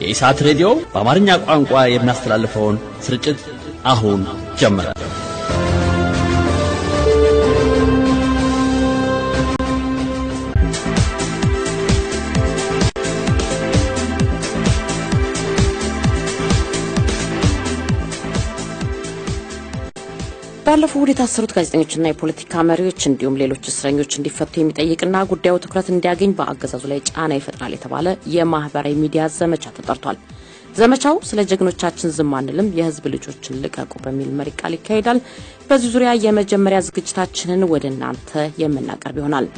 የኢሳት ሬዲዮ በአማርኛ ቋንቋ የሚያስተላልፈውን ስርጭት አሁን ጀመረ። ባለፈው እሁድ የታሰሩት ጋዜጠኞችና የፖለቲካ መሪዎች እንዲሁም ሌሎች እስረኞች እንዲፈቱ የሚጠይቅና ጉዳዩ ትኩረት እንዲያገኝ በአገዛዙ ላይ ጫና ይፈጥራል የተባለ የማህበራዊ ሚዲያ ዘመቻ ተጠርቷል። ዘመቻው ስለ ጀግኖቻችን ዝም አንልም የህዝብ ልጆችን ልቀቁ በሚል መሪ ቃል ይካሄዳል። በዚህ ዙሪያ የመጀመሪያ ዝግጅታችንን ወደ እናንተ የምናቀርብ ይሆናል።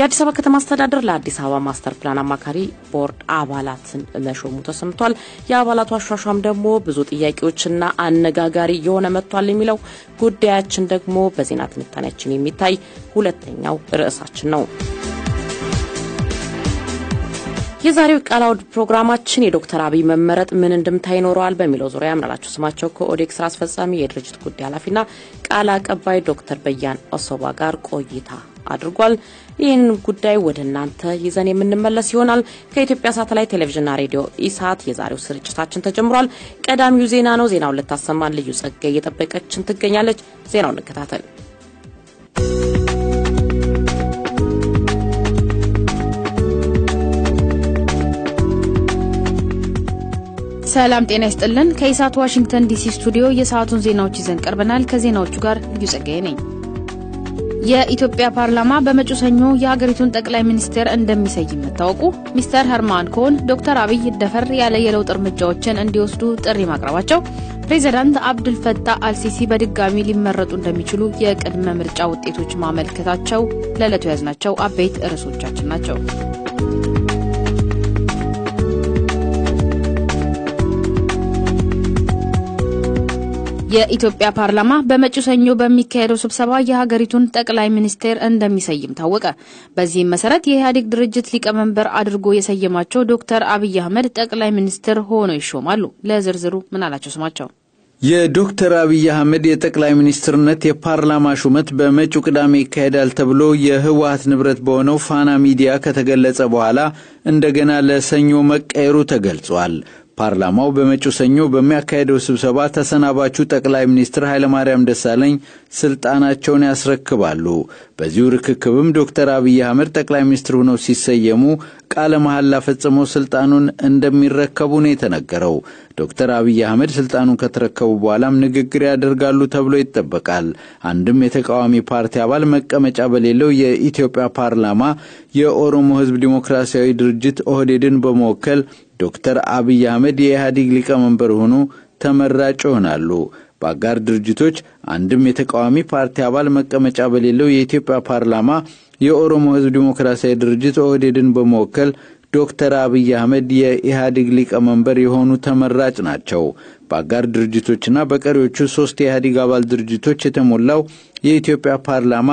የአዲስ አበባ ከተማ አስተዳደር ለአዲስ አበባ ማስተር ፕላን አማካሪ ቦርድ አባላትን መሾሙ ተሰምቷል። የአባላቱ አሿሿም ደግሞ ብዙ ጥያቄዎችና አነጋጋሪ የሆነ መጥቷል የሚለው ጉዳያችን ደግሞ በዜና ትንታኔያችን የሚታይ ሁለተኛው ርዕሳችን ነው። የዛሬው ቃለ ዓውድ ፕሮግራማችን የዶክተር አብይ መመረጥ ምን እንድምታ ይኖረዋል በሚለው ዙሪያ ያምራላችሁ ስማቸው ከኦዴክ ስራ አስፈጻሚ የድርጅት ጉዳይ ኃላፊና ቃል አቀባይ ዶክተር በያን ኦሶባ ጋር ቆይታ አድርጓል። ይህንን ጉዳይ ወደ እናንተ ይዘን የምንመለስ ይሆናል። ከኢትዮጵያ ሳተላይት ቴሌቪዥንና ሬዲዮ ኢሳት የዛሬው ስርጭታችን ተጀምሯል። ቀዳሚው ዜና ነው። ዜናውን ልታሰማን ልዩ ጸጋይ እየጠበቀችን ትገኛለች። ዜናውን እንከታተል። ሰላም ጤና ይስጥልን። ከኢሳት ዋሽንግተን ዲሲ ስቱዲዮ የሰዓቱን ዜናዎች ይዘን ቀርበናል። ከዜናዎቹ ጋር ልዩ ጸጋዬ ነኝ። የኢትዮጵያ ፓርላማ በመጪው ሰኞ የሀገሪቱን ጠቅላይ ሚኒስትር እንደሚሰይም መታወቁ፣ ሚስተር ሀርማን ኮን ዶክተር አብይ ደፈር ያለ የለውጥ እርምጃዎችን እንዲወስዱ ጥሪ ማቅረባቸው፣ ፕሬዚዳንት አብዱልፈታህ አልሲሲ በድጋሚ ሊመረጡ እንደሚችሉ የቅድመ ምርጫ ውጤቶች ማመልከታቸው ለዕለቱ የያዝናቸው አበይት ርዕሶቻችን ናቸው። የኢትዮጵያ ፓርላማ በመጪው ሰኞ በሚካሄደው ስብሰባ የሀገሪቱን ጠቅላይ ሚኒስቴር እንደሚሰይም ታወቀ። በዚህም መሰረት የኢህአዴግ ድርጅት ሊቀመንበር አድርጎ የሰየማቸው ዶክተር አብይ አህመድ ጠቅላይ ሚኒስትር ሆነው ይሾማሉ። ለዝርዝሩ ምን አላቸው ስማቸው የዶክተር አብይ አህመድ የጠቅላይ ሚኒስትርነት የፓርላማ ሹመት በመጪው ቅዳሜ ይካሄዳል ተብሎ የህወሀት ንብረት በሆነው ፋና ሚዲያ ከተገለጸ በኋላ እንደገና ለሰኞ መቀየሩ ተገልጿል። ፓርላማው በመጪው ሰኞ በሚያካሄደው ስብሰባ ተሰናባቹ ጠቅላይ ሚኒስትር ኃይለማርያም ደሳለኝ ስልጣናቸውን ያስረክባሉ። በዚሁ ርክክብም ዶክተር አብይ አህመድ ጠቅላይ ሚኒስትር ሆነው ሲሰየሙ ቃለ መሐላ ፈጽመው ስልጣኑን እንደሚረከቡ ነው የተነገረው። ዶክተር አብይ አህመድ ስልጣኑን ከተረከቡ በኋላም ንግግር ያደርጋሉ ተብሎ ይጠበቃል። አንድም የተቃዋሚ ፓርቲ አባል መቀመጫ በሌለው የኢትዮጵያ ፓርላማ የኦሮሞ ሕዝብ ዲሞክራሲያዊ ድርጅት ኦህዴድን በመወከል ዶክተር አብይ አህመድ የኢህአዴግ ሊቀመንበር ሆኑ ተመራጭ ይሆናሉ። በአጋር ድርጅቶች አንድም የተቃዋሚ ፓርቲ አባል መቀመጫ በሌለው የኢትዮጵያ ፓርላማ የኦሮሞ ሕዝብ ዲሞክራሲያዊ ድርጅት ኦህዴድን በመወከል ዶክተር አብይ አህመድ የኢህአዴግ ሊቀመንበር የሆኑ ተመራጭ ናቸው። በአጋር ድርጅቶችና በቀሪዎቹ ሶስት የኢህአዴግ አባል ድርጅቶች የተሞላው የኢትዮጵያ ፓርላማ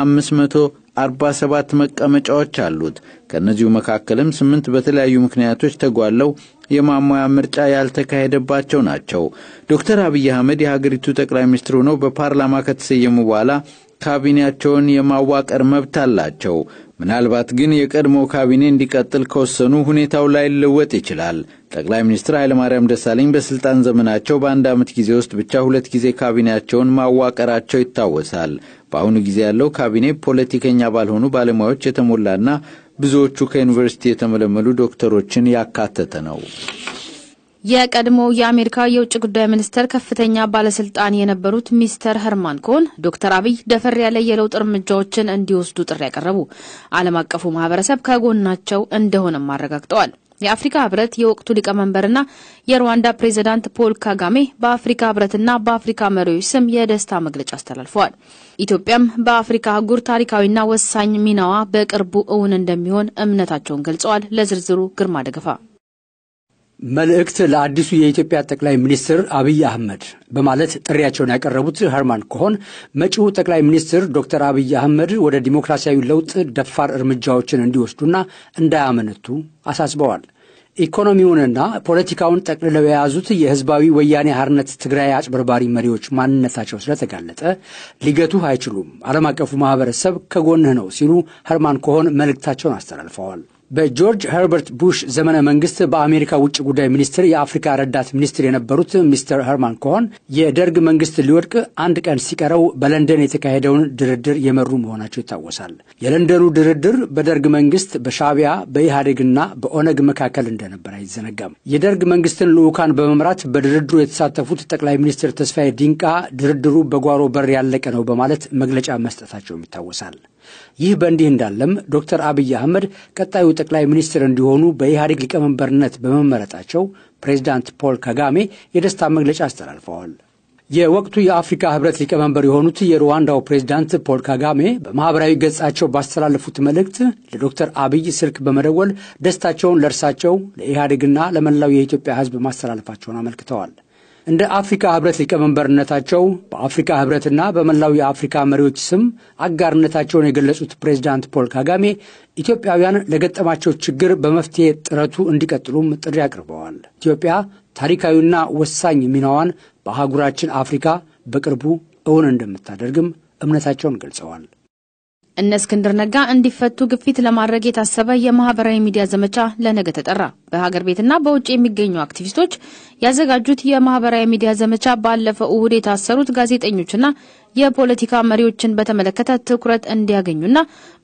አምስት መቶ አርባ ሰባት መቀመጫዎች አሉት። ከእነዚሁ መካከልም ስምንት በተለያዩ ምክንያቶች ተጓለው የማሟያ ምርጫ ያልተካሄደባቸው ናቸው። ዶክተር አብይ አህመድ የሀገሪቱ ጠቅላይ ሚኒስትር ሆነው በፓርላማ ከተሰየሙ በኋላ ካቢኔያቸውን የማዋቀር መብት አላቸው። ምናልባት ግን የቀድሞ ካቢኔ እንዲቀጥል ከወሰኑ ሁኔታው ላይለወጥ ይችላል። ጠቅላይ ሚኒስትር ኃይለማርያም ደሳለኝ በስልጣን ዘመናቸው በአንድ ዓመት ጊዜ ውስጥ ብቻ ሁለት ጊዜ ካቢኔያቸውን ማዋቀራቸው ይታወሳል። በአሁኑ ጊዜ ያለው ካቢኔ ፖለቲከኛ ባልሆኑ ባለሙያዎች የተሞላና ብዙዎቹ ከዩኒቨርሲቲ የተመለመሉ ዶክተሮችን ያካተተ ነው። የቀድሞው የአሜሪካ የውጭ ጉዳይ ሚኒስቴር ከፍተኛ ባለስልጣን የነበሩት ሚስተር ሄርማን ኮሆን ዶክተር አብይ ደፈር ያለ የለውጥ እርምጃዎችን እንዲወስዱ ጥሪ ያቀረቡ፣ ዓለም አቀፉ ማህበረሰብ ከጎናቸው እንደሆነም አረጋግጠዋል። የአፍሪካ ህብረት የወቅቱ ሊቀመንበርና የሩዋንዳ ፕሬዚዳንት ፖል ካጋሜ በአፍሪካ ህብረትና በአፍሪካ መሪዎች ስም የደስታ መግለጫ አስተላልፈዋል። ኢትዮጵያም በአፍሪካ አህጉር ታሪካዊና ወሳኝ ሚናዋ በቅርቡ እውን እንደሚሆን እምነታቸውን ገልጸዋል። ለዝርዝሩ ግርማ ደገፋ መልእክት ለአዲሱ የኢትዮጵያ ጠቅላይ ሚኒስትር አብይ አህመድ በማለት ጥሪያቸውን ያቀረቡት ሄርማን ኮሆን መጪው ጠቅላይ ሚኒስትር ዶክተር አብይ አህመድ ወደ ዲሞክራሲያዊ ለውጥ ደፋር እርምጃዎችን እንዲወስዱና እንዳያመነቱ አሳስበዋል። ኢኮኖሚውንና ፖለቲካውን ጠቅልለው የያዙት የህዝባዊ ወያኔ ሐርነት ትግራይ አጭበርባሪ መሪዎች ማንነታቸው ስለተጋለጠ ሊገቱህ አይችሉም፣ ዓለም አቀፉ ማህበረሰብ ከጎንህ ነው ሲሉ ሄርማን ኮሆን መልእክታቸውን አስተላልፈዋል። በጆርጅ ሄርበርት ቡሽ ዘመነ መንግስት በአሜሪካ ውጭ ጉዳይ ሚኒስትር የአፍሪካ ረዳት ሚኒስትር የነበሩት ሚስተር ሄርማን ኮሆን የደርግ መንግስት ሊወድቅ አንድ ቀን ሲቀረው በለንደን የተካሄደውን ድርድር የመሩ መሆናቸው ይታወሳል። የለንደኑ ድርድር በደርግ መንግስት በሻዕቢያ በኢህአዴግና በኦነግ መካከል እንደነበር አይዘነጋም። የደርግ መንግስትን ልዑካን በመምራት በድርድሩ የተሳተፉት ጠቅላይ ሚኒስትር ተስፋዬ ዲንቃ ድርድሩ በጓሮ በር ያለቀ ነው በማለት መግለጫ መስጠታቸውም ይታወሳል። ይህ በእንዲህ እንዳለም ዶክተር አብይ አህመድ ቀጣዩ ጠቅላይ ሚኒስትር እንዲሆኑ በኢህአዴግ ሊቀመንበርነት በመመረጣቸው ፕሬዚዳንት ፖል ካጋሜ የደስታ መግለጫ አስተላልፈዋል። የወቅቱ የአፍሪካ ህብረት ሊቀመንበር የሆኑት የሩዋንዳው ፕሬዚዳንት ፖል ካጋሜ በማኅበራዊ ገጻቸው ባስተላለፉት መልእክት ለዶክተር አብይ ስልክ በመደወል ደስታቸውን ለእርሳቸው ለኢህአዴግና ለመላው የኢትዮጵያ ህዝብ ማስተላለፋቸውን አመልክተዋል። እንደ አፍሪካ ህብረት ሊቀመንበርነታቸው በአፍሪካ ህብረትና በመላው የአፍሪካ መሪዎች ስም አጋርነታቸውን የገለጹት ፕሬዚዳንት ፖል ካጋሜ ኢትዮጵያውያን ለገጠማቸው ችግር በመፍትሄ ጥረቱ እንዲቀጥሉም ጥሪ አቅርበዋል። ኢትዮጵያ ታሪካዊና ወሳኝ ሚናዋን በአህጉራችን አፍሪካ በቅርቡ እውን እንደምታደርግም እምነታቸውን ገልጸዋል። እነ እስክንድር ነጋ እንዲፈቱ ግፊት ለማድረግ የታሰበ የማህበራዊ ሚዲያ ዘመቻ ለነገ ተጠራ። በሀገር ቤትና በውጭ የሚገኙ አክቲቪስቶች ያዘጋጁት የማህበራዊ ሚዲያ ዘመቻ ባለፈው እሁድ የታሰሩት ጋዜጠኞችና የፖለቲካ መሪዎችን በተመለከተ ትኩረት እንዲያገኙና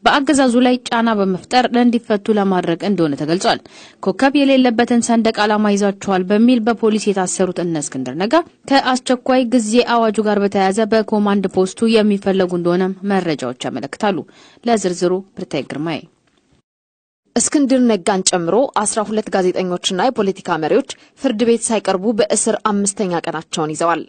በአገዛዙ ላይ ጫና በመፍጠር እንዲፈቱ ለማድረግ እንደሆነ ተገልጿል። ኮከብ የሌለበትን ሰንደቅ ዓላማ ይዛችኋል በሚል በፖሊስ የታሰሩት እነ እስክንድር ነጋ ከአስቸኳይ ጊዜ አዋጁ ጋር በተያያዘ በኮማንድ ፖስቱ የሚፈለጉ እንደሆነም መረጃዎች ያመለክታሉ። ለዝርዝሩ ብርታይ ግርማዬ እስክንድር ነጋን ጨምሮ አስራ ሁለት ጋዜጠኞችና የፖለቲካ መሪዎች ፍርድ ቤት ሳይቀርቡ በእስር አምስተኛ ቀናቸውን ይዘዋል።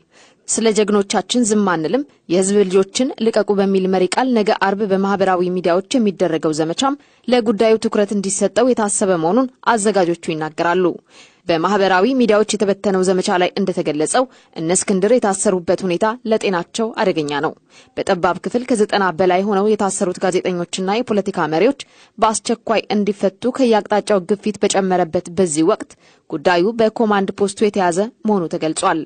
ስለ ጀግኖቻችን ዝም አንልም፣ የህዝብ ልጆችን ልቀቁ በሚል መሪ ቃል ነገ አርብ በማህበራዊ ሚዲያዎች የሚደረገው ዘመቻም ለጉዳዩ ትኩረት እንዲሰጠው የታሰበ መሆኑን አዘጋጆቹ ይናገራሉ። በማህበራዊ ሚዲያዎች የተበተነው ዘመቻ ላይ እንደተገለጸው እነ እስክንድር የታሰሩበት ሁኔታ ለጤናቸው አደገኛ ነው። በጠባብ ክፍል ከዘጠና በላይ ሆነው የታሰሩት ጋዜጠኞችና የፖለቲካ መሪዎች በአስቸኳይ እንዲፈቱ ከየአቅጣጫው ግፊት በጨመረበት በዚህ ወቅት ጉዳዩ በኮማንድ ፖስቱ የተያዘ መሆኑ ተገልጿል።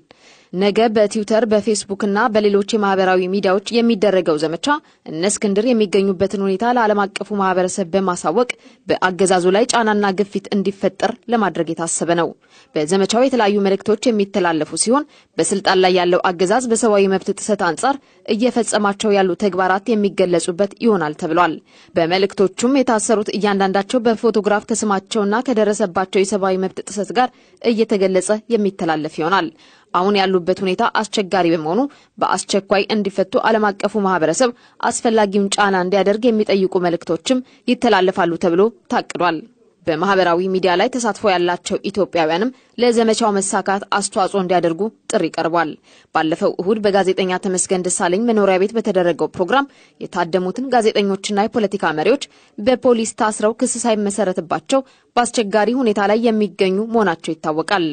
ነገ በትዊተር በፌስቡክና በሌሎች የማህበራዊ ሚዲያዎች የሚደረገው ዘመቻ እነ እስክንድር የሚገኙበትን ሁኔታ ለዓለም አቀፉ ማህበረሰብ በማሳወቅ በአገዛዙ ላይ ጫናና ግፊት እንዲፈጠር ለማድረግ የታሰበ ነው። በዘመቻው የተለያዩ መልእክቶች የሚተላለፉ ሲሆን በስልጣን ላይ ያለው አገዛዝ በሰብአዊ መብት ጥሰት አንጻር እየፈጸማቸው ያሉ ተግባራት የሚገለጹበት ይሆናል ተብሏል። በመልእክቶቹም የታሰሩት እያንዳንዳቸው በፎቶግራፍ ከስማቸውና ከደረሰባቸው የሰብአዊ መብት ጥሰት ጋር እየተገለጸ የሚተላለፍ ይሆናል። አሁን ያሉበት ሁኔታ አስቸጋሪ በመሆኑ በአስቸኳይ እንዲፈቱ ዓለም አቀፉ ማህበረሰብ አስፈላጊውን ጫና እንዲያደርግ የሚጠይቁ መልእክቶችም ይተላለፋሉ ተብሎ ታቅዷል። በማህበራዊ ሚዲያ ላይ ተሳትፎ ያላቸው ኢትዮጵያውያንም ለዘመቻው መሳካት አስተዋጽኦ እንዲያደርጉ ጥሪ ቀርቧል። ባለፈው እሁድ በጋዜጠኛ ተመስገን ደሳለኝ መኖሪያ ቤት በተደረገው ፕሮግራም የታደሙትን ጋዜጠኞችና የፖለቲካ መሪዎች በፖሊስ ታስረው ክስ ሳይመሰረትባቸው በአስቸጋሪ ሁኔታ ላይ የሚገኙ መሆናቸው ይታወቃል።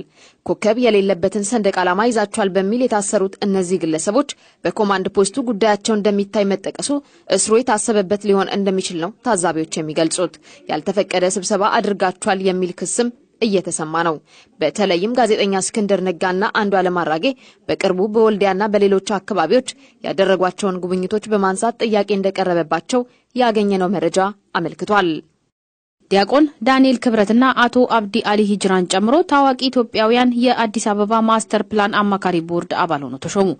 ኮከብ የሌለበትን ሰንደቅ ዓላማ ይዛቸዋል በሚል የታሰሩት እነዚህ ግለሰቦች በኮማንድ ፖስቱ ጉዳያቸው እንደሚታይ መጠቀሱ እስሩ የታሰበበት ሊሆን እንደሚችል ነው ታዛቢዎች የሚገልጹት። ያልተፈቀደ ስብሰባ አድርጋቸዋል የሚል ክስም እየተሰማ ነው። በተለይም ጋዜጠኛ እስክንድር ነጋና አንዱዓለም አራጌ በቅርቡ በወልዲያና በሌሎች አካባቢዎች ያደረጓቸውን ጉብኝቶች በማንሳት ጥያቄ እንደቀረበባቸው ያገኘነው መረጃ አመልክቷል። ዲያቆን ዳንኤል ክብረትና አቶ አብዱ አሊ ሂጅራን ጨምሮ ታዋቂ ኢትዮጵያውያን የአዲስ አበባ ማስተር ፕላን አማካሪ ቦርድ አባል ሆነው ተሾሙ።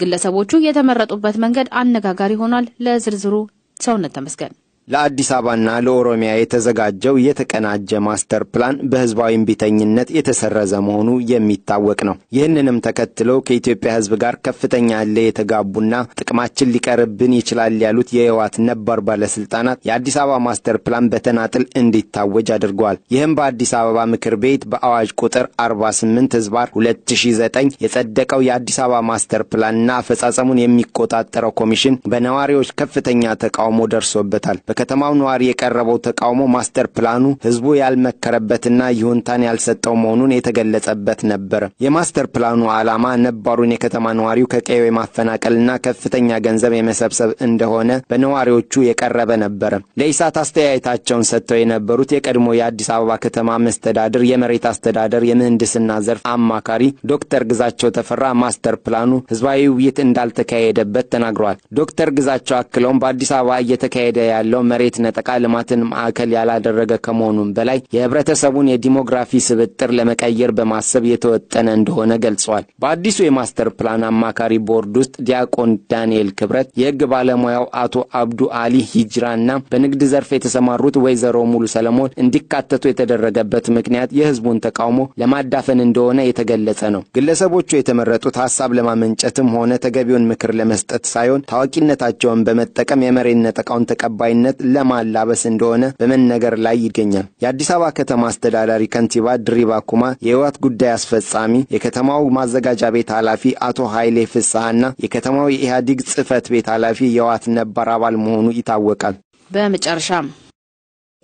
ግለሰቦቹ የተመረጡበት መንገድ አነጋጋሪ ሆኗል። ለዝርዝሩ ሰውነት ተመስገን ለአዲስ አበባና ለኦሮሚያ የተዘጋጀው የተቀናጀ ማስተር ፕላን በህዝባዊ እምቢተኝነት የተሰረዘ መሆኑ የሚታወቅ ነው። ይህንንም ተከትሎ ከኢትዮጵያ ህዝብ ጋር ከፍተኛ እልህ የተጋቡና ጥቅማችን ሊቀርብን ይችላል ያሉት የህወሓት ነባር ባለስልጣናት የአዲስ አበባ ማስተር ፕላን በተናጥል እንዲታወጅ አድርገዋል። ይህም በአዲስ አበባ ምክር ቤት በአዋጅ ቁጥር 48 ህዝባር 2009 የጸደቀው የአዲስ አበባ ማስተር ፕላንና አፈጻጸሙን የሚቆጣጠረው ኮሚሽን በነዋሪዎች ከፍተኛ ተቃውሞ ደርሶበታል። በከተማው ነዋሪ የቀረበው ተቃውሞ ማስተር ፕላኑ ህዝቡ ያልመከረበትና ይሁንታን ያልሰጠው መሆኑን የተገለጸበት ነበር። የማስተር ፕላኑ ዓላማ ነባሩን የከተማ ነዋሪው ከቀዬው የማፈናቀልና ከፍተኛ ገንዘብ የመሰብሰብ እንደሆነ በነዋሪዎቹ የቀረበ ነበር። ለኢሳት አስተያየታቸውን ሰጥተው የነበሩት የቀድሞ የአዲስ አበባ ከተማ መስተዳድር የመሬት አስተዳደር የምህንድስና ዘርፍ አማካሪ ዶክተር ግዛቸው ተፈራ ማስተር ፕላኑ ህዝባዊ ውይይት እንዳልተካሄደበት ተናግረዋል። ዶክተር ግዛቸው አክለውም በአዲስ አበባ እየተካሄደ ያለው መሬት ነጠቃ ልማትን ማዕከል ያላደረገ ከመሆኑም በላይ የህብረተሰቡን የዲሞግራፊ ስብጥር ለመቀየር በማሰብ የተወጠነ እንደሆነ ገልጸዋል። በአዲሱ የማስተር ፕላን አማካሪ ቦርድ ውስጥ ዲያቆን ዳንኤል ክብረት፣ የህግ ባለሙያው አቶ አብዱ አሊ ሂጅራና በንግድ ዘርፍ የተሰማሩት ወይዘሮ ሙሉ ሰለሞን እንዲካተቱ የተደረገበት ምክንያት የህዝቡን ተቃውሞ ለማዳፈን እንደሆነ የተገለጸ ነው። ግለሰቦቹ የተመረጡት ሀሳብ ለማመንጨትም ሆነ ተገቢውን ምክር ለመስጠት ሳይሆን ታዋቂነታቸውን በመጠቀም የመሬት ነጠቃውን ተቀባይነት ለማላበስ እንደሆነ በመነገር ላይ ይገኛል። የአዲስ አበባ ከተማ አስተዳዳሪ ከንቲባ ድሪባ ኩማ፣ የህወሓት ጉዳይ አስፈጻሚ፣ የከተማው ማዘጋጃ ቤት ኃላፊ አቶ ኃይሌ ፍስሐና የከተማው የኢህአዴግ ጽህፈት ቤት ኃላፊ የህወሓት ነባር አባል መሆኑ ይታወቃል። በመጨረሻም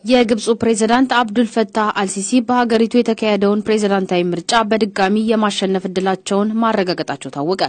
የግብፁ ፕሬዝዳንት አብዱል ፈታህ አልሲሲ በሀገሪቱ የተካሄደውን ፕሬዝዳንታዊ ምርጫ በድጋሚ የማሸነፍ እድላቸውን ማረጋገጣቸው ታወቀ።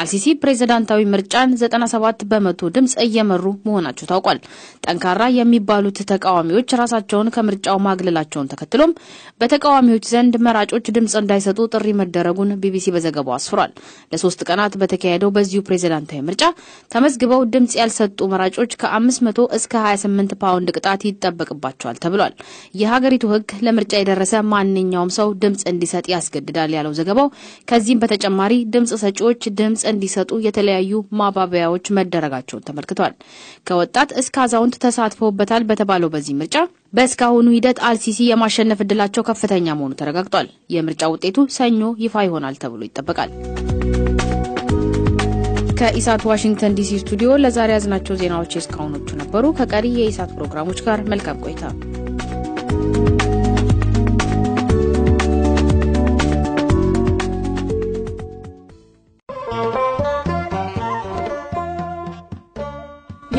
አልሲሲ ፕሬዝዳንታዊ ምርጫን 97 በመቶ ድምፅ እየመሩ መሆናቸው ታውቋል። ጠንካራ የሚባሉት ተቃዋሚዎች ራሳቸውን ከምርጫው ማግለላቸውን ተከትሎም በተቃዋሚዎች ዘንድ መራጮች ድምፅ እንዳይሰጡ ጥሪ መደረጉን ቢቢሲ በዘገባው አስፍሯል። ለሶስት ቀናት በተካሄደው በዚሁ ፕሬዝዳንታዊ ምርጫ ተመዝግበው ድምፅ ያልሰጡ መራጮች ከ500 እስከ 28 ፓውንድ ቅጣት ይጠበቅባቸዋል ይኖራቸዋል ተብሏል። የሀገሪቱ ሕግ ለምርጫ የደረሰ ማንኛውም ሰው ድምፅ እንዲሰጥ ያስገድዳል ያለው ዘገባው፣ ከዚህም በተጨማሪ ድምፅ ሰጪዎች ድምፅ እንዲሰጡ የተለያዩ ማባበያዎች መደረጋቸውን ተመልክቷል። ከወጣት እስከ አዛውንት ተሳትፈውበታል በተባለው በዚህ ምርጫ በእስካሁኑ ሂደት አልሲሲ የማሸነፍ እድላቸው ከፍተኛ መሆኑ ተረጋግጧል። የምርጫ ውጤቱ ሰኞ ይፋ ይሆናል ተብሎ ይጠበቃል። ከኢሳት ዋሽንግተን ዲሲ ስቱዲዮ ለዛሬ ያዝናቸው ዜናዎች የእስካሁኖቹ ነበሩ። ከቀሪ የኢሳት ፕሮግራሞች ጋር መልካም ቆይታ።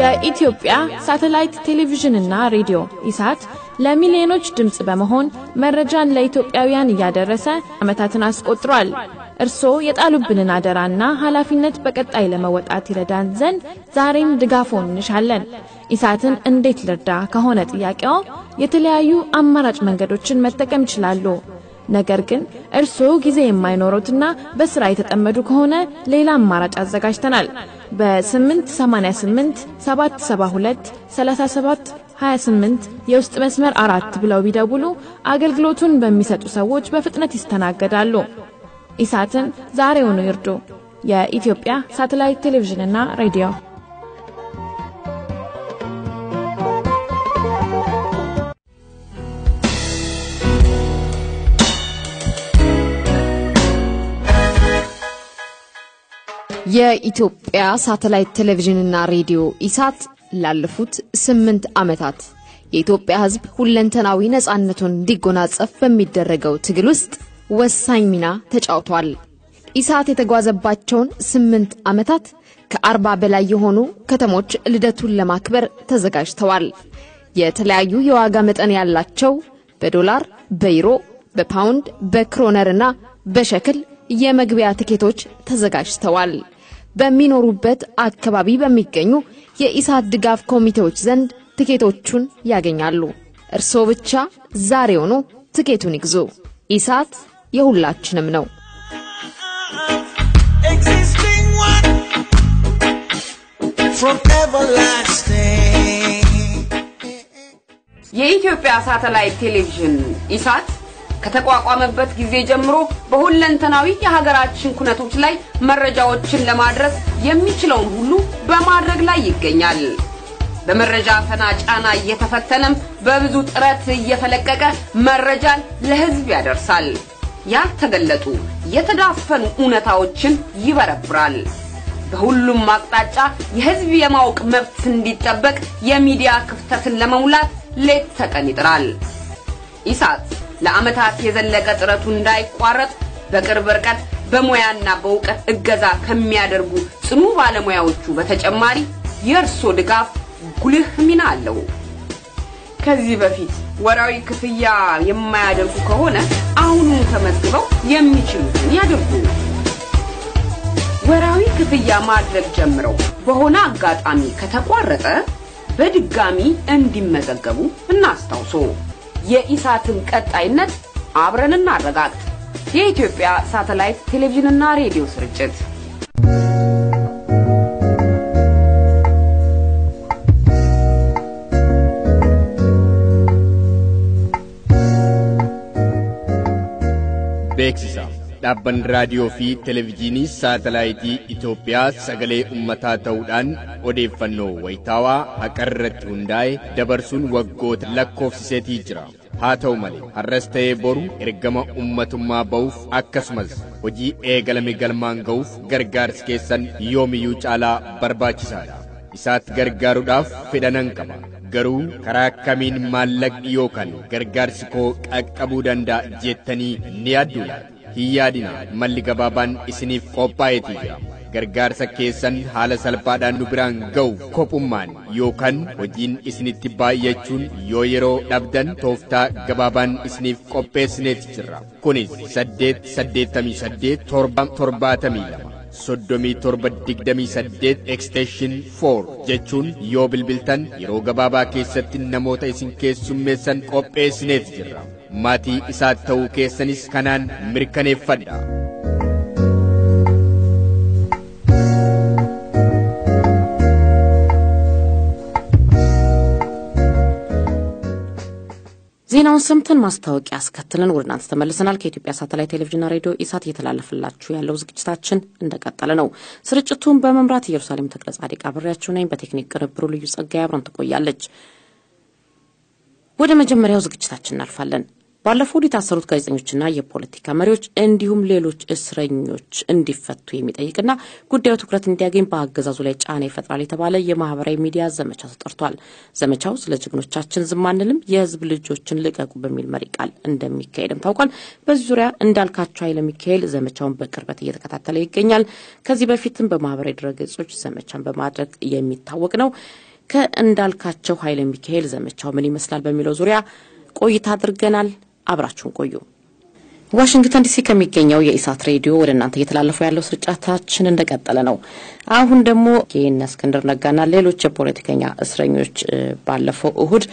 የኢትዮጵያ ሳተላይት ቴሌቪዥንና ሬዲዮ ኢሳት ለሚሊዮኖች ድምፅ በመሆን መረጃን ለኢትዮጵያውያን እያደረሰ ዓመታትን አስቆጥሯል። እርስዎ የጣሉብንን አደራና ኃላፊነት በቀጣይ ለመወጣት ይረዳን ዘንድ ዛሬም ድጋፎን እንሻለን። ኢሳትን እንዴት ልርዳ ከሆነ ጥያቄው የተለያዩ አማራጭ መንገዶችን መጠቀም ይችላሉ። ነገር ግን እርስዎ ጊዜ የማይኖሩትና በስራ የተጠመዱ ከሆነ ሌላ አማራጭ አዘጋጅተናል። በ888 772 37 28 የውስጥ መስመር አራት ብለው ቢደውሉ አገልግሎቱን በሚሰጡ ሰዎች በፍጥነት ይስተናገዳሉ። ኢሳትን ዛሬውኑ ይርዱ። የኢትዮጵያ ሳተላይት ቴሌቪዥንና ሬዲዮ የኢትዮጵያ ሳተላይት ቴሌቪዥንና ሬዲዮ ኢሳት ላለፉት ስምንት ዓመታት የኢትዮጵያ ሕዝብ ሁለንተናዊ ነጻነቱን እንዲጎናጸፍ በሚደረገው ትግል ውስጥ ወሳኝ ሚና ተጫውቷል። ኢሳት የተጓዘባቸውን ስምንት ዓመታት ከአርባ በላይ የሆኑ ከተሞች ልደቱን ለማክበር ተዘጋጅተዋል። የተለያዩ የዋጋ መጠን ያላቸው በዶላር፣ በዩሮ፣ በፓውንድ፣ በክሮነርና በሸክል የመግቢያ ትኬቶች ተዘጋጅተዋል። በሚኖሩበት አካባቢ በሚገኙ የኢሳት ድጋፍ ኮሚቴዎች ዘንድ ትኬቶቹን ያገኛሉ። እርስዎ ብቻ ዛሬውኑ ትኬቱን ይግዙ። ኢሳት የሁላችንም ነው። የኢትዮጵያ ሳተላይት ቴሌቪዥን ኢሳት ከተቋቋመበት ጊዜ ጀምሮ በሁለንተናዊ የሀገራችን ኩነቶች ላይ መረጃዎችን ለማድረስ የሚችለውን ሁሉ በማድረግ ላይ ይገኛል። በመረጃ ፈና ጫና እየተፈተነም በብዙ ጥረት እየፈለቀቀ መረጃን ለሕዝብ ያደርሳል። ያልተገለጡ የተዳፈኑ እውነታዎችን ይበረብራል። በሁሉም አቅጣጫ የሕዝብ የማወቅ መብት እንዲጠበቅ የሚዲያ ክፍተትን ለመሙላት ሌት ተቀን ይጥራል። ኢሳት ለዓመታት የዘለቀ ጥረቱ እንዳይቋረጥ በቅርብ ርቀት በሙያና በእውቀት እገዛ ከሚያደርጉ ጽኑ ባለሙያዎቹ በተጨማሪ የእርሶ ድጋፍ ጉልህ ሚና አለው። ከዚህ በፊት ወራዊ ክፍያ የማያደርጉ ከሆነ አሁኑ ተመዝግበው የሚችሉትን ያድርጉ። ወራዊ ክፍያ ማድረግ ጀምረው በሆነ አጋጣሚ ከተቋረጠ በድጋሚ እንዲመዘገቡ እናስታውሶ። የኢሳትን ቀጣይነት አብረን እናረጋግጥ። የኢትዮጵያ ሳተላይት ቴሌቪዥንና ሬዲዮ ስርጭት በኤክሲሳ Dhaabbanni raadiyoo fi televezyiinii saatalaayitii Itoophiyaa sagalee uummataa ta'uudhaan odeeffannoo wayitaawaa haqarratti hundaa'e dabarsuun waggoota lakkoofsiseetii jira. Haa ta'u malee har'as ta'ee boru ergama uummatummaa ba'uuf akkasumas hojii eegalame galmaan ga'uuf gargaarsi keessan yoomiyyuu caalaa barbaachisaadha. Isaatti gargaaruudhaaf fedhanan qaba. Garuu karaa kamiin maallaqni yookaan gargaarsi koo qaqqabuu danda'a jettanii ni yaadduudha. Hin yaadina malli gabaabaan isiniif qophaa'eetii jira. Gargaarsa keessan haala salphaadhaan nu biraan ga'u kophummaan yookaan hojiin isinitti baay'achuun yoo yeroo dhabdan tooftaa gabaabaan isiniif qopheessineeti jirra. Kunis saddeet saddeettamii saddeet torba torbaatamii lama. soddomii torba digdamii saddeet eksteeshin foor jechuun yoo bilbiltan yeroo gabaabaa keessatti namoota isin keessummeessan qopheessineeti jirra. Maatii isaatti ta'uu keessanis kanaan mirkaneeffadha. ዜናውን ሰምተን ማስታወቂያ አስከትለን ወደ እናንተ ተመልሰናል። ከኢትዮጵያ ሳተላይት ቴሌቪዥንና ሬዲዮ ኢሳት እየተላለፈላችሁ ያለው ዝግጅታችን እንደቀጠለ ነው። ስርጭቱን በመምራት ኢየሩሳሌም ተክለ ጻድቅ አብሬያችሁ ነኝ። በቴክኒክ ቅንብሩ ልዩ ጸጋይ አብረን ትቆያለች። ወደ መጀመሪያው ዝግጅታችን እናልፋለን። ባለፈው የታሰሩት ጋዜጠኞችና የፖለቲካ መሪዎች እንዲሁም ሌሎች እስረኞች እንዲፈቱ የሚጠይቅና ጉዳዩ ትኩረት እንዲያገኝ በአገዛዙ ላይ ጫና ይፈጥራል የተባለ የማህበራዊ ሚዲያ ዘመቻ ተጠርቷል። ዘመቻው ስለ ጀግኖቻችን ዝም አንልም፣ የህዝብ ልጆችን ልቀቁ በሚል መሪ ቃል እንደሚካሄድም ታውቋል። በዚህ ዙሪያ እንዳልካቸው ኃይለ ሚካኤል ዘመቻውን በቅርበት እየተከታተለ ይገኛል። ከዚህ በፊትም በማህበራዊ ድረገጾች ዘመቻን በማድረግ የሚታወቅ ነው። ከእንዳልካቸው ኃይለ ሚካኤል ዘመቻው ምን ይመስላል በሚለው ዙሪያ ቆይታ አድርገናል። አብራችሁን ቆዩ። ዋሽንግተን ዲሲ ከሚገኘው የኢሳት ሬዲዮ ወደ እናንተ እየተላለፈው ያለው ስርጭታችን እንደቀጠለ ነው። አሁን ደግሞ የእነ እስክንድር ነጋና ሌሎች የፖለቲከኛ እስረኞች ባለፈው እሁድ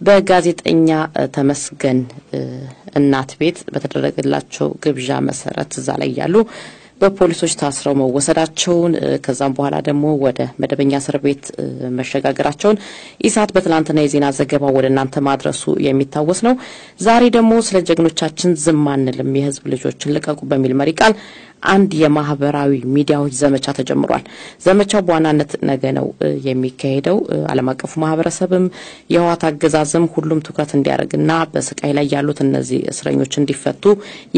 በጋዜጠኛ ተመስገን እናት ቤት በተደረገላቸው ግብዣ መሰረት እዛ ላይ ያሉ በፖሊሶች ታስረው መወሰዳቸውን ከዛም በኋላ ደግሞ ወደ መደበኛ እስር ቤት መሸጋገራቸውን ኢሳት በትናንትና የዜና ዘገባ ወደ እናንተ ማድረሱ የሚታወስ ነው። ዛሬ ደግሞ ስለ ጀግኖቻችን ዝም አንልም፣ የህዝብ ልጆችን ልቀቁ በሚል መሪ ቃል አንድ የማህበራዊ ሚዲያዎች ዘመቻ ተጀምሯል። ዘመቻው በዋናነት ነገ ነው የሚካሄደው። ዓለም አቀፉ ማህበረሰብም የህወሓት አገዛዝም ሁሉም ትኩረት እንዲያደርግና በስቃይ ላይ ያሉት እነዚህ እስረኞች እንዲፈቱ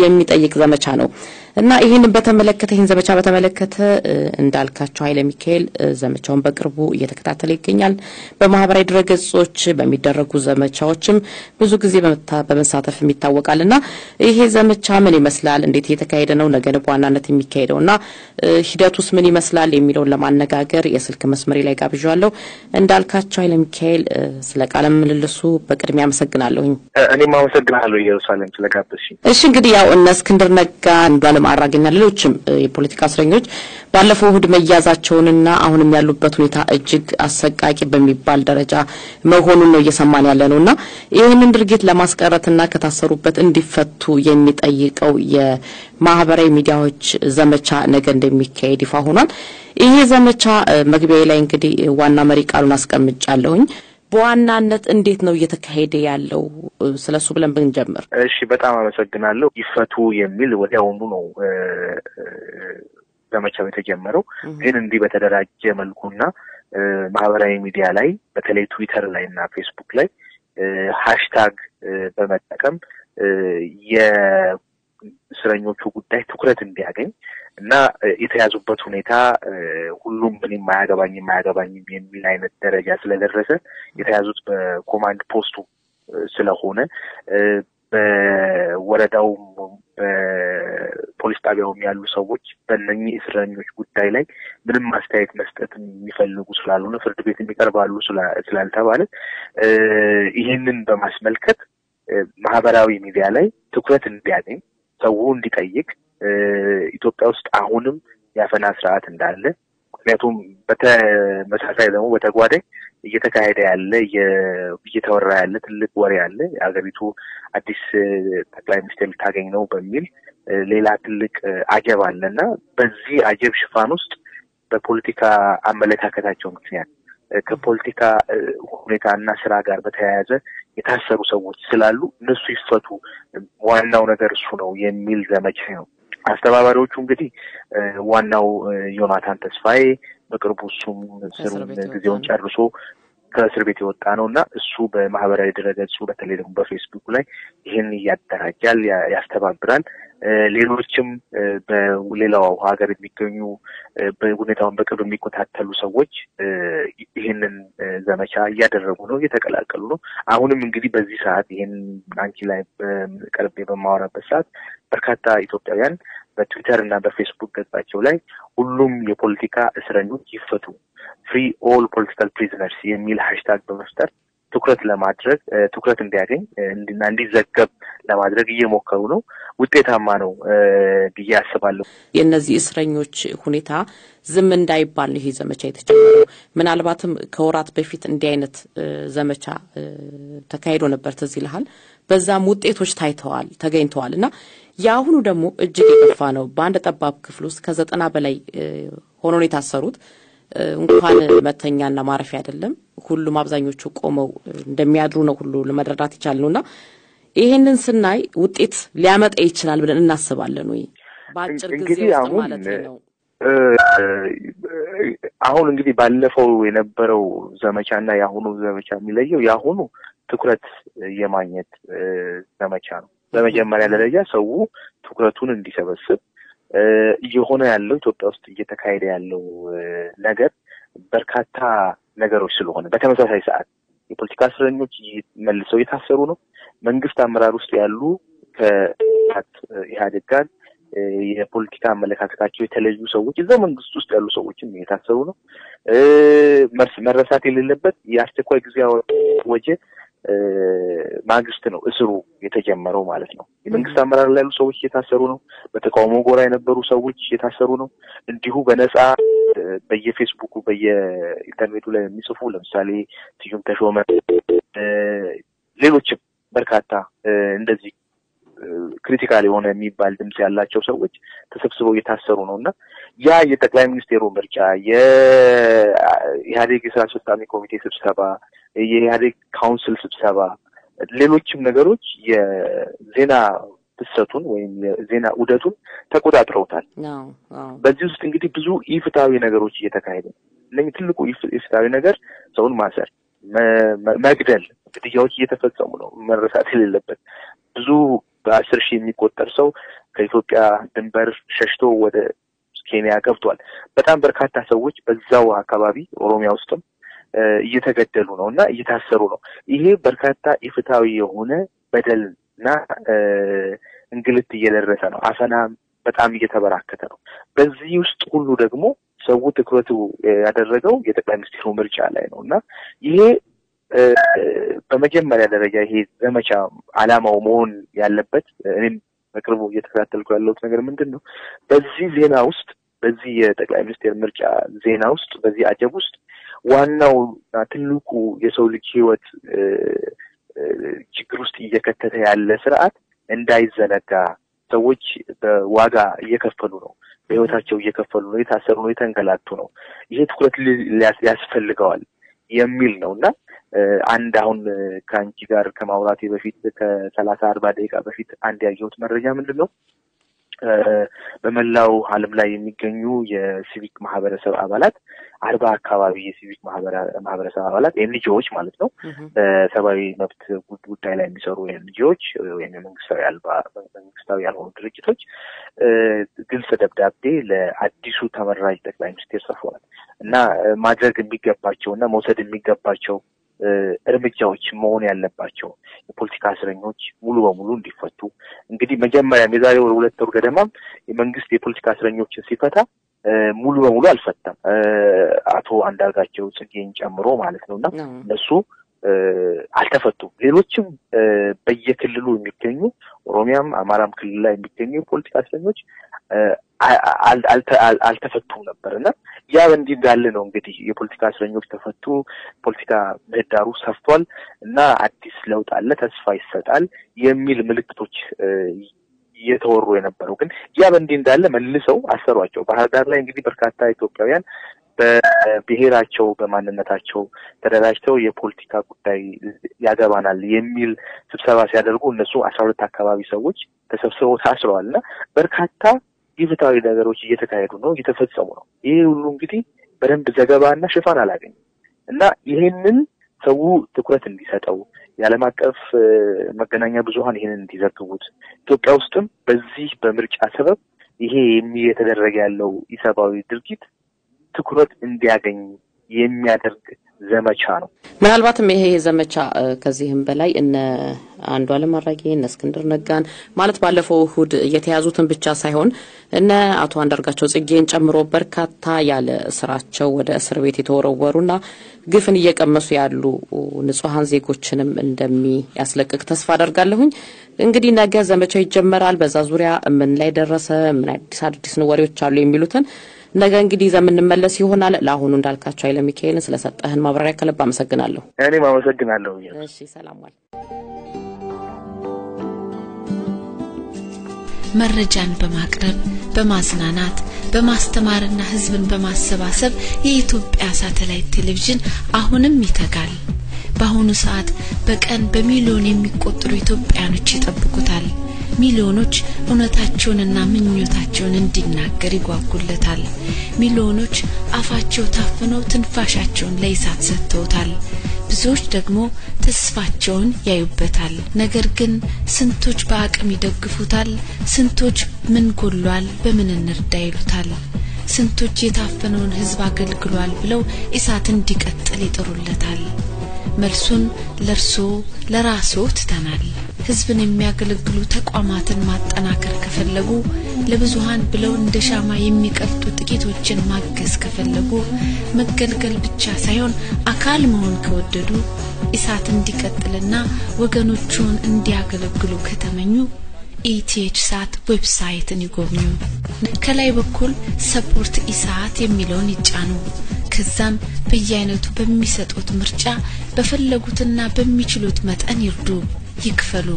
የሚጠይቅ ዘመቻ ነው እና ይህንን በተመለከተ ይህን ዘመቻ በተመለከተ እንዳልካቸው ኃይለ ሚካኤል ዘመቻውን በቅርቡ እየተከታተለ ይገኛል። በማህበራዊ ድረገጾች በሚደረጉ ዘመቻዎችም ብዙ ጊዜ በመሳተፍ ይታወቃል እና ይሄ ዘመቻ ምን ይመስላል? እንዴት እየተካሄደ ነው? ነገ ነው በዋናነት የሚካሄደው እና ሂደቱስ ምን ይመስላል የሚለውን ለማነጋገር የስልክ መስመሬ ላይ ጋብዣለሁ። እንዳልካቸው ኃይለ ሚካኤል ስለ ቃለ ምልልሱ በቅድሚያ አመሰግናለሁኝ። እኔም አመሰግናለሁ ኢየሩሳሌም ስለጋበዝሽኝ። እሺ እንግዲህ ያው እነ እስክንድር ነጋ፣ አንዱዓለም አራጌና ሌሎችም የፖለቲካ እስረኞች ባለፈው እሁድ መያዛቸውንና አሁንም ያሉበት ሁኔታ እጅግ አሰቃቂ በሚባል ደረጃ መሆኑን ነው እየሰማን ያለ ነው እና ይህንን ድርጊት ለማስቀረትና ከታሰሩበት እንዲፈቱ የሚጠይቀው የማህበራዊ ሚዲያዎች ዘመቻ ነገ እንደሚካሄድ ይፋ ሆኗል። ይሄ ዘመቻ መግቢያ ላይ እንግዲህ ዋና መሪ ቃሉን አስቀምጫለሁኝ። በዋናነት እንዴት ነው እየተካሄደ ያለው? ስለሱ ብለን ብንጀምር። እሺ፣ በጣም አመሰግናለሁ። ይፈቱ የሚል ወዲያውኑ ነው ዘመቻው የተጀመረው። ግን እንዲህ በተደራጀ መልኩና ማህበራዊ ሚዲያ ላይ በተለይ ትዊተር ላይ እና ፌስቡክ ላይ hashtag በመጠቀም የእስረኞቹ ጉዳይ ትኩረት እንዲያገኝ እና የተያዙበት ሁኔታ ሁሉም ምንም አያገባኝም አያገባኝም የሚል አይነት ደረጃ ስለደረሰ የተያዙት በኮማንድ ፖስቱ ስለሆነ በወረዳውም በፖሊስ ጣቢያውም ያሉ ሰዎች በእነኚህ እስረኞች ጉዳይ ላይ ምንም አስተያየት መስጠት የሚፈልጉ ስላልሆነ ፍርድ ቤት የሚቀርባሉ ስላልተባለ ይህንን በማስመልከት ማህበራዊ ሚዲያ ላይ ትኩረት እንዲያገኝ ሰው እንዲጠይቅ ኢትዮጵያ ውስጥ አሁንም የአፈና ስርዓት እንዳለ ምክንያቱም በተመሳሳይ ደግሞ በተጓዳኝ እየተካሄደ ያለ እየተወራ ያለ ትልቅ ወሬ አለ። የሀገሪቱ አዲስ ጠቅላይ ሚኒስትር ልታገኝ ነው በሚል ሌላ ትልቅ አጀብ አለ እና በዚህ አጀብ ሽፋን ውስጥ በፖለቲካ አመለካከታቸው ምክንያት ከፖለቲካ ሁኔታና ስራ ጋር በተያያዘ የታሰሩ ሰዎች ስላሉ እነሱ ይፈቱ፣ ዋናው ነገር እሱ ነው የሚል ዘመቻ ነው። አስተባባሪዎቹ እንግዲህ ዋናው ዮናታን ተስፋዬ በቅርቡ እሱም ስሩን ጊዜውን ጨርሶ ከእስር ቤት የወጣ ነው እና እሱ በማህበራዊ ድረገጹ በተለይ ደግሞ በፌስቡክ ላይ ይህን ያደራጃል፣ ያስተባብራል። ሌሎችም በሌላው ሀገር የሚገኙ ሁኔታውን በቅርብ የሚከታተሉ ሰዎች ይህንን ዘመቻ እያደረጉ ነው፣ እየተቀላቀሉ ነው። አሁንም እንግዲህ በዚህ ሰዓት ይህን አንቺ ላይ ቀርቤ በማወራበት ሰዓት በርካታ ኢትዮጵያውያን በትዊተር እና በፌስቡክ ገጻቸው ላይ ሁሉም የፖለቲካ እስረኞች ይፈቱ፣ free all political prisoners የሚል hashtag በመፍጠር ትኩረት ለማድረግ ትኩረት እንዲያገኝ እና እንዲዘገብ ለማድረግ እየሞከሩ ነው። ውጤታማ ነው ብዬ አስባለሁ። የእነዚህ እስረኞች ሁኔታ ዝም እንዳይባል ነው ዘመቻ የተጀመረው። ምናልባትም ከወራት በፊት እንዲህ አይነት ዘመቻ ተካሂዶ ነበር፣ ትዝ ይልሃል። በዛም ውጤቶች ታይተዋል፣ ተገኝተዋል እና የአሁኑ ደግሞ እጅግ የከፋ ነው። በአንድ ጠባብ ክፍል ውስጥ ከዘጠና በላይ ሆኖ ነው የታሰሩት። እንኳን መተኛና ማረፊያ አይደለም ሁሉም አብዛኞቹ ቆመው እንደሚያድሩ ነው ሁሉ ለመረዳት ይቻል ነው እና ይሄንን ስናይ ውጤት ሊያመጣ ይችላል ብለን እናስባለን ወይ? በአጭር ጊዜ ውስጥ ማለት ነው። አሁን እንግዲህ ባለፈው የነበረው ዘመቻና የአሁኑ ዘመቻ የሚለየው የአሁኑ ትኩረት የማግኘት ዘመቻ ነው። በመጀመሪያ ደረጃ ሰው ትኩረቱን እንዲሰበስብ እየሆነ ያለው ኢትዮጵያ ውስጥ እየተካሄደ ያለው ነገር በርካታ ነገሮች ስለሆነ በተመሳሳይ ሰዓት የፖለቲካ እስረኞች መልሰው እየታሰሩ ነው። መንግስት አመራር ውስጥ ያሉ ከኢህአዴግ ጋር የፖለቲካ አመለካከታቸው የተለዩ ሰዎች እዛው መንግስት ውስጥ ያሉ ሰዎችም እየታሰሩ ነው። መረሳት የሌለበት የአስቸኳይ ጊዜ አወጀ ማግስት ነው እስሩ የተጀመረው ማለት ነው። የመንግስት አመራር ላይ ያሉ ሰዎች እየታሰሩ ነው። በተቃውሞ ጎራ የነበሩ ሰዎች እየታሰሩ ነው። እንዲሁ በነፃ በየፌስቡኩ በየኢንተርኔቱ ላይ የሚጽፉ ለምሳሌ ስዩም ተሾመ፣ ሌሎችም በርካታ እንደዚህ critical የሆነ የሚባል ድምፅ ያላቸው ሰዎች ተሰብስበው እየታሰሩ ነው እና ያ የጠቅላይ ሚኒስቴሩ ምርጫ፣ የኢህአዴግ የስራ አስፈጻሚ ኮሚቴ ስብሰባ፣ የኢህአዴግ council ስብሰባ፣ ሌሎችም ነገሮች የዜና ፍሰቱን ወይም የዜና ውደቱን ተቆጣጥረውታል። በዚህ ውስጥ እንግዲህ ብዙ ኢፍትሐዊ ነገሮች እየተካሄዱ ነው። እነኝህ ትልቁ ኢፍትሐዊ ነገር ሰውን ማሰር፣ መግደል፣ ግድያዎች እየተፈጸሙ ነው። መረሳት የሌለበት ብዙ በአስር ሺህ የሚቆጠር ሰው ከኢትዮጵያ ድንበር ሸሽቶ ወደ ኬንያ ገብቷል። በጣም በርካታ ሰዎች በዛው አካባቢ ኦሮሚያ ውስጥም እየተገደሉ ነው እና እየታሰሩ ነው። ይሄ በርካታ ኢፍትሐዊ የሆነ በደል እና እንግልት እየደረሰ ነው። አፈና በጣም እየተበራከተ ነው። በዚህ ውስጥ ሁሉ ደግሞ ሰው ትኩረቱ ያደረገው የጠቅላይ ሚኒስትሩ ምርጫ ላይ ነው እና ይሄ በመጀመሪያ ደረጃ ይሄ ዘመቻ ዓላማው መሆን ያለበት እኔም በቅርቡ እየተከታተልኩ ያለሁት ነገር ምንድን ነው፣ በዚህ ዜና ውስጥ በዚህ የጠቅላይ ሚኒስቴር ምርጫ ዜና ውስጥ በዚህ አጀብ ውስጥ ዋናውና ትልቁ የሰው ልጅ ሕይወት ችግር ውስጥ እየከተተ ያለ ስርዓት እንዳይዘነጋ ሰዎች በዋጋ እየከፈሉ ነው። በህይወታቸው እየከፈሉ ነው። የታሰሩ ነው። የተንገላቱ ነው። ይሄ ትኩረት ያስፈልገዋል የሚል ነው እና አንድ አሁን ከአንቺ ጋር ከማውራቴ በፊት ከሰላሳ አርባ ደቂቃ በፊት አንድ ያየሁት መረጃ ምንድን ነው በመላው ዓለም ላይ የሚገኙ የሲቪክ ማህበረሰብ አባላት አርባ አካባቢ የሲቪክ ማህበረሰብ አባላት NGO ዎች ማለት ነው። በሰብአዊ መብት ጉዳይ ላይ የሚሰሩ NGO ዎች ወይም የመንግስታዊ አልባ መንግስታዊ ያልሆኑ ድርጅቶች ግልጽ ደብዳቤ ለአዲሱ ተመራጭ ጠቅላይ ሚኒስቴር ጽፈዋል። እና ማድረግ የሚገባቸው እና መውሰድ የሚገባቸው እርምጃዎች መሆን ያለባቸው የፖለቲካ እስረኞች ሙሉ በሙሉ እንዲፈቱ። እንግዲህ መጀመሪያም የዛሬ ወር ሁለት ወር ገደማም የመንግስት የፖለቲካ እስረኞችን ሲፈታ ሙሉ በሙሉ አልፈታም። አቶ አንዳርጋቸው ጽጌን ጨምሮ ማለት ነው። እና እነሱ አልተፈቱም። ሌሎችም በየክልሉ የሚገኙ ኦሮሚያም አማራም ክልል ላይ የሚገኙ የፖለቲካ እስረኞች አልተፈቱም ነበር እና ያ በእንዲህ እንዳለ ነው እንግዲህ የፖለቲካ እስረኞች ተፈቱ፣ ፖለቲካ ምህዳሩ ሰፍቷል እና አዲስ ለውጥ አለ፣ ተስፋ ይሰጣል የሚል ምልክቶች እየተወሩ የነበረው ግን ያ በእንዲህ እንዳለ መልሰው አሰሯቸው። ባህር ዳር ላይ እንግዲህ በርካታ ኢትዮጵያውያን በብሔራቸው በማንነታቸው ተደራጅተው የፖለቲካ ጉዳይ ያገባናል የሚል ስብሰባ ሲያደርጉ እነሱ አስራ ሁለት አካባቢ ሰዎች ተሰብስበው ታስረዋል እና በርካታ ኢፍትሐዊ ነገሮች እየተካሄዱ ነው፣ እየተፈጸሙ ነው። ይሄ ሁሉ እንግዲህ በደንብ ዘገባና ሽፋን አላገኝም እና ይሄንን ሰው ትኩረት እንዲሰጠው የዓለም አቀፍ መገናኛ ብዙኃን ይህንን እንዲዘግቡት ኢትዮጵያ ውስጥም በዚህ በምርጫ ሰበብ ይሄ የተደረገ ያለው ኢሰብአዊ ድርጊት ትኩረት እንዲያገኝ የሚያደርግ ዘመቻ ነው። ምናልባትም ይሄ ዘመቻ ከዚህም በላይ እነ አንዱዓለም አራጌ እነ እስክንድር ነጋን ማለት ባለፈው እሁድ የተያዙትን ብቻ ሳይሆን እነ አቶ አንዳርጋቸው ጽጌን ጨምሮ በርካታ ያለ ስራቸው ወደ እስር ቤት የተወረወሩና ግፍን እየቀመሱ ያሉ ንጹሐን ዜጎችንም እንደሚያስለቅቅ ተስፋ አደርጋለሁኝ። እንግዲህ ነገ ዘመቻው ይጀመራል። በዛ ዙሪያ ምን ላይ ደረሰ፣ ምን አዲስ አዲስ ወሬዎች አሉ የሚሉትን ነገ እንግዲህ ይዘን የምንመለስ ይሆናል። ለአሁኑ እንዳልካቸው ኃይለ ሚካኤልን ስለሰጠህን ማብራሪያ ከልብ አመሰግናለሁ። እኔም አመሰግናለሁ። እሺ፣ ሰላም ዋል። መረጃን በማቅረብ በማዝናናት በማስተማርና ሕዝብን በማሰባሰብ የኢትዮጵያ ሳተላይት ቴሌቪዥን አሁንም ይተጋል። በአሁኑ ሰዓት በቀን በሚሊዮን የሚቆጠሩ ኢትዮጵያኖች ይጠብቁታል። ሚሊዮኖች እውነታቸውንና ምኞታቸውን እንዲናገር ይጓጉለታል። ሚሊዮኖች አፋቸው ታፍነው ትንፋሻቸውን ለኢሳት ሰጥተውታል። ብዙዎች ደግሞ ተስፋቸውን ያዩበታል። ነገር ግን ስንቶች በአቅም ይደግፉታል፣ ስንቶች ምን ጎሏል፣ በምን እንርዳ ይሉታል። ስንቶች የታፈነውን ህዝብ አገልግሏል ብለው ኢሳት እንዲቀጥል ይጥሩለታል። መልሱን ለርሶ ለራሶ ትተናል። ህዝብን የሚያገለግሉ ተቋማትን ማጠናከር ከፈለጉ ለብዙሃን ብለው እንደ ሻማ የሚቀልጡ ጥቂቶችን ማገዝ ከፈለጉ መገልገል ብቻ ሳይሆን አካል መሆን ከወደዱ ኢሳት እንዲቀጥልና ወገኖቹን እንዲያገለግሉ ከተመኙ ethsat website ን ይጎብኙ። ከላይ በኩል support ኢሳት የሚለውን ይጫኑ። ከዛም በየአይነቱ በሚሰጡት ምርጫ በፈለጉትና በሚችሉት መጠን ይርዱ፣ ይክፈሉ።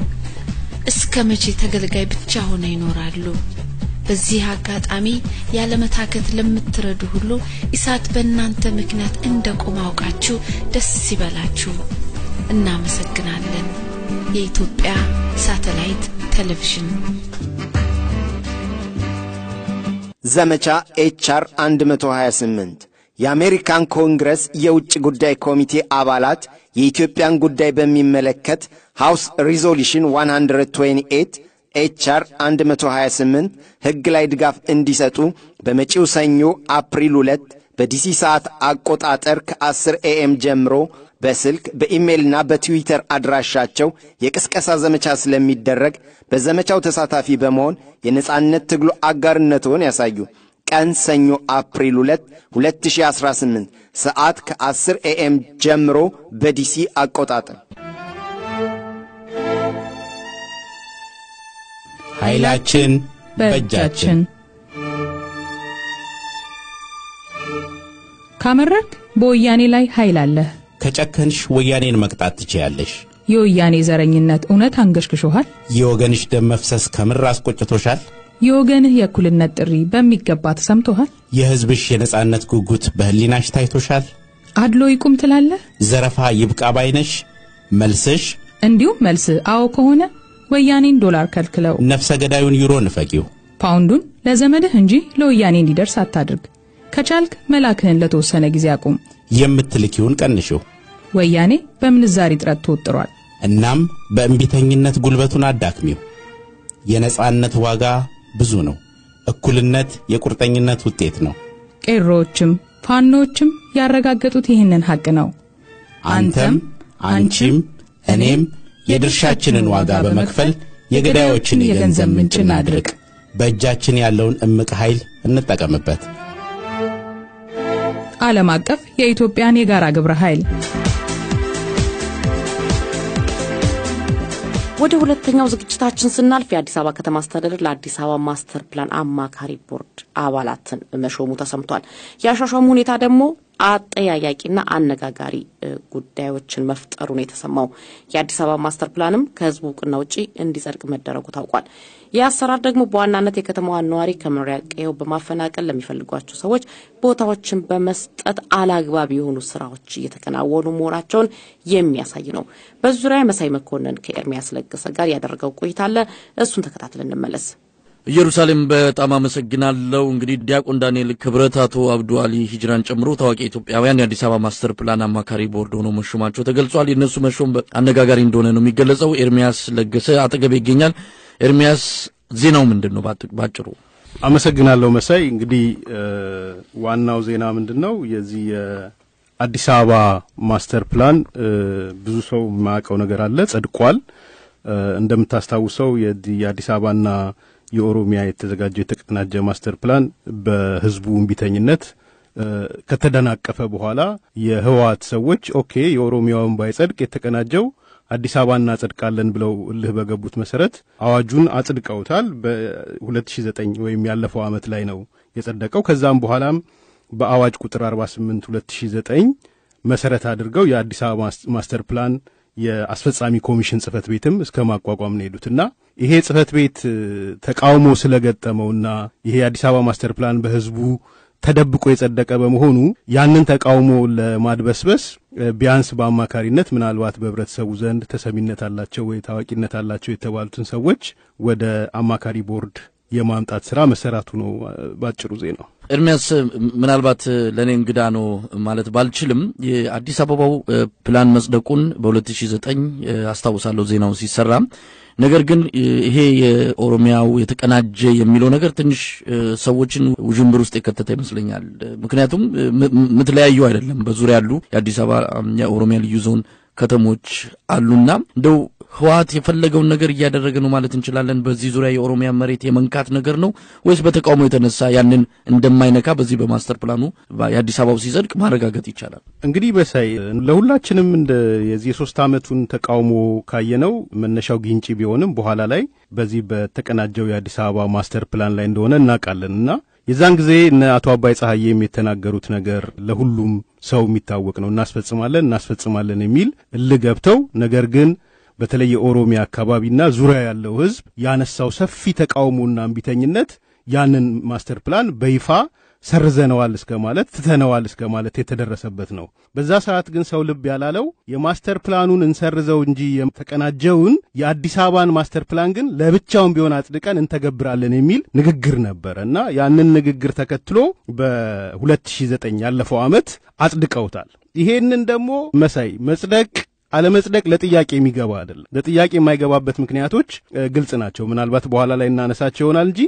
እስከ መቼ ተገልጋይ ብቻ ሆነው ይኖራሉ? በዚህ አጋጣሚ ያለመታከት ለምትረዱ ሁሉ ኢሳት በእናንተ ምክንያት እንደ ቆመ አውቃችሁ ደስ ይበላችሁ። እናመሰግናለን። የኢትዮጵያ ሳተላይት ቴሌቪዥን ዘመቻ HR 128 የአሜሪካን ኮንግረስ የውጭ ጉዳይ ኮሚቴ አባላት የኢትዮጵያን ጉዳይ በሚመለከት House Resolution 128 HR 128 ሕግ ላይ ድጋፍ እንዲሰጡ በመጪው ሰኞ አፕሪል 2 በዲሲ ሰዓት አቆጣጠር ከ10 AM ጀምሮ በስልክ በኢሜይልና በትዊተር አድራሻቸው የቅስቀሳ ዘመቻ ስለሚደረግ በዘመቻው ተሳታፊ በመሆን የነጻነት ትግሉ አጋርነትዎን ያሳዩ። ቀን ሰኞ አፕሪል 2 2018 ሰዓት ከ10 AM ጀምሮ በዲሲ አቆጣጠር። ኃይላችን በእጃችን ካመረርክ በወያኔ ላይ ኃይል አለህ። ከጨከንሽ ወያኔን መቅጣት ትችያለሽ። የወያኔ ዘረኝነት እውነት አንገሽግሾሃል? የወገንሽ ደም መፍሰስ ከምር አስቆጭቶሻል? የወገንህ የእኩልነት ጥሪ በሚገባ ተሰምቶሃል? የሕዝብሽ የነጻነት ጉጉት በሕሊናሽ ታይቶሻል? አድሎ ይቁም ትላለህ? ዘረፋ ይብቃ ባይነሽ? መልስሽ እንዲሁም መልስ አዎ ከሆነ ወያኔን ዶላር ከልክለው፣ ነፍሰ ገዳዩን ዩሮ ንፈቂው፣ ፓውንዱን ለዘመድህ እንጂ ለወያኔ እንዲደርስ አታድርግ። ከቻልክ መላክህን ለተወሰነ ጊዜ አቁም። የምትልኪውን ቀንሽው። ወያኔ በምንዛሪ እጥረት ተወጥሯል። እናም በእንቢተኝነት ጉልበቱን አዳክሚው። የነጻነት ዋጋ ብዙ ነው። እኩልነት የቁርጠኝነት ውጤት ነው። ቄሮዎችም ፋኖዎችም ያረጋገጡት ይህንን ሐቅ ነው። አንተም አንቺም እኔም የድርሻችንን ዋጋ በመክፈል የገዳዮችን የገንዘብ ምንጭ እናድርቅ። በእጃችን ያለውን እምቅ ኃይል እንጠቀምበት። ዓለም አቀፍ የኢትዮጵያን የጋራ ግብረ ኃይል ወደ ሁለተኛው ዝግጅታችን ስናልፍ የአዲስ አበባ ከተማ አስተዳደር ለአዲስ አበባ ማስተር ፕላን አማካሪ ቦርድ አባላትን መሾሙ ተሰምቷል። የአሿሿሙ ሁኔታ ደግሞ አጠያያቂና አነጋጋሪ ጉዳዮችን መፍጠሩ የተሰማው። የአዲስ አበባ ማስተር ፕላንም ከህዝቡ እውቅና ውጪ እንዲጸድቅ መደረጉ ታውቋል። ይህ አሰራር ደግሞ በዋናነት የከተማዋን ነዋሪ ከመኖሪያ ቀየው በማፈናቀል ለሚፈልጓቸው ሰዎች ቦታዎችን በመስጠት አላግባብ የሆኑ ስራዎች እየተከናወኑ መሆናቸውን የሚያሳይ ነው። በዚህ ዙሪያ መሳይ መኮንን ከኤርሚያስ ለገሰ ጋር ያደረገው ቆይታ አለ። እሱን ተከታትለን እንመለስ። ኢየሩሳሌም በጣም አመሰግናለሁ። እንግዲህ ዲያቆን ዳንኤል ክብረት አቶ አብዱ አሊ ሂጅራን ጨምሮ ታዋቂ ኢትዮጵያውያን የአዲስ አበባ ማስተር ፕላን አማካሪ ቦርድ ሆነው መሾማቸው ተገልጿል። የእነሱ መሾም አነጋጋሪ እንደሆነ ነው የሚገለጸው። ኤርሚያስ ለገሰ አጠገቤ ይገኛል። ኤርሚያስ ዜናው ምንድን ነው ባጭሩ? አመሰግናለሁ መሳይ። እንግዲህ ዋናው ዜና ምንድን ነው? የዚህ የአዲስ አበባ ማስተር ፕላን ብዙ ሰው የማያውቀው ነገር አለ፣ ጸድቋል። እንደምታስታውሰው የአዲስ አበባና የኦሮሚያ የተዘጋጀው የተቀናጀ ማስተር ፕላን በህዝቡ እምቢተኝነት ከተደናቀፈ በኋላ የህወሓት ሰዎች okay የኦሮሚያውን ባይጸድቅ የተቀናጀው አዲስ አበባ እናጸድቃለን ብለው እልህ በገቡት መሰረት አዋጁን አጽድቀውታል። በ2009 ወይም ያለፈው ዓመት ላይ ነው የጸደቀው። ከዛም በኋላም በአዋጅ ቁጥር 48 2009 መሰረት አድርገው የአዲስ አበባ ማስተር ፕላን የአስፈጻሚ ኮሚሽን ጽህፈት ቤትም እስከ ማቋቋም ነው የሄዱትና ይሄ ጽህፈት ቤት ተቃውሞ ስለገጠመውና ይሄ የአዲስ አበባ ማስተር ፕላን በህዝቡ ተደብቆ የጸደቀ በመሆኑ ያንን ተቃውሞ ለማድበስበስ ቢያንስ በአማካሪነት ምናልባት በህብረተሰቡ ዘንድ ተሰሚነት አላቸው ወይ ታዋቂነት አላቸው የተባሉትን ሰዎች ወደ አማካሪ ቦርድ የማምጣት ስራ መሰራቱ ነው ባጭሩ ዜናው። ኤርሚያስ ምናልባት ለእኔ እንግዳ ነው ማለት ባልችልም የአዲስ አበባው ፕላን መጽደቁን በ2009 አስታውሳለሁ ዜናውን ሲሰራ። ነገር ግን ይሄ የኦሮሚያው የተቀናጀ የሚለው ነገር ትንሽ ሰዎችን ውዥንብር ውስጥ የከተተ ይመስለኛል። ምክንያቱም ምትለያዩ አይደለም። በዙሪያ ያሉ የአዲስ አበባ የኦሮሚያ ልዩ ዞን ከተሞች አሉና እንደው ህወሓት የፈለገውን ነገር እያደረገ ነው ማለት እንችላለን። በዚህ ዙሪያ የኦሮሚያ መሬት የመንካት ነገር ነው ወይስ በተቃውሞ የተነሳ ያንን እንደማይነካ በዚህ በማስተር ፕላኑ የአዲስ አበባው ሲጸድቅ ማረጋገጥ ይቻላል? እንግዲህ መሳይ ለሁላችንም እንደ የዚህ የሶስት ዓመቱን ተቃውሞ ካየነው መነሻው ጊንጪ ቢሆንም በኋላ ላይ በዚህ በተቀናጀው የአዲስ አበባ ማስተር ፕላን ላይ እንደሆነ እናውቃለን እና የዛን ጊዜ እነ አቶ አባይ ፀሐዬም የተናገሩት ነገር ለሁሉም ሰው የሚታወቅ ነው። እናስፈጽማለን እናስፈጽማለን የሚል እልህ ገብተው ነገር ግን በተለይ የኦሮሚያ አካባቢና ዙሪያ ያለው ህዝብ ያነሳው ሰፊ ተቃውሞና እምቢተኝነት ያንን ማስተር ፕላን በይፋ ሰርዘነዋል እስከ ማለት ትተነዋል እስከ ማለት የተደረሰበት ነው። በዛ ሰዓት ግን ሰው ልብ ያላለው የማስተር ፕላኑን እንሰርዘው እንጂ የተቀናጀውን የአዲስ አበባን ማስተር ፕላን ግን ለብቻውን ቢሆን አጽድቀን እንተገብራለን የሚል ንግግር ነበረ እና ያንን ንግግር ተከትሎ በ2009 ያለፈው ዓመት አጽድቀውታል። ይሄንን ደግሞ መሳይ መጽደቅ አለመጽደቅ ለጥያቄ የሚገባ አይደለም። ለጥያቄ የማይገባበት ምክንያቶች ግልጽ ናቸው። ምናልባት በኋላ ላይ እናነሳቸው ይሆናል እንጂ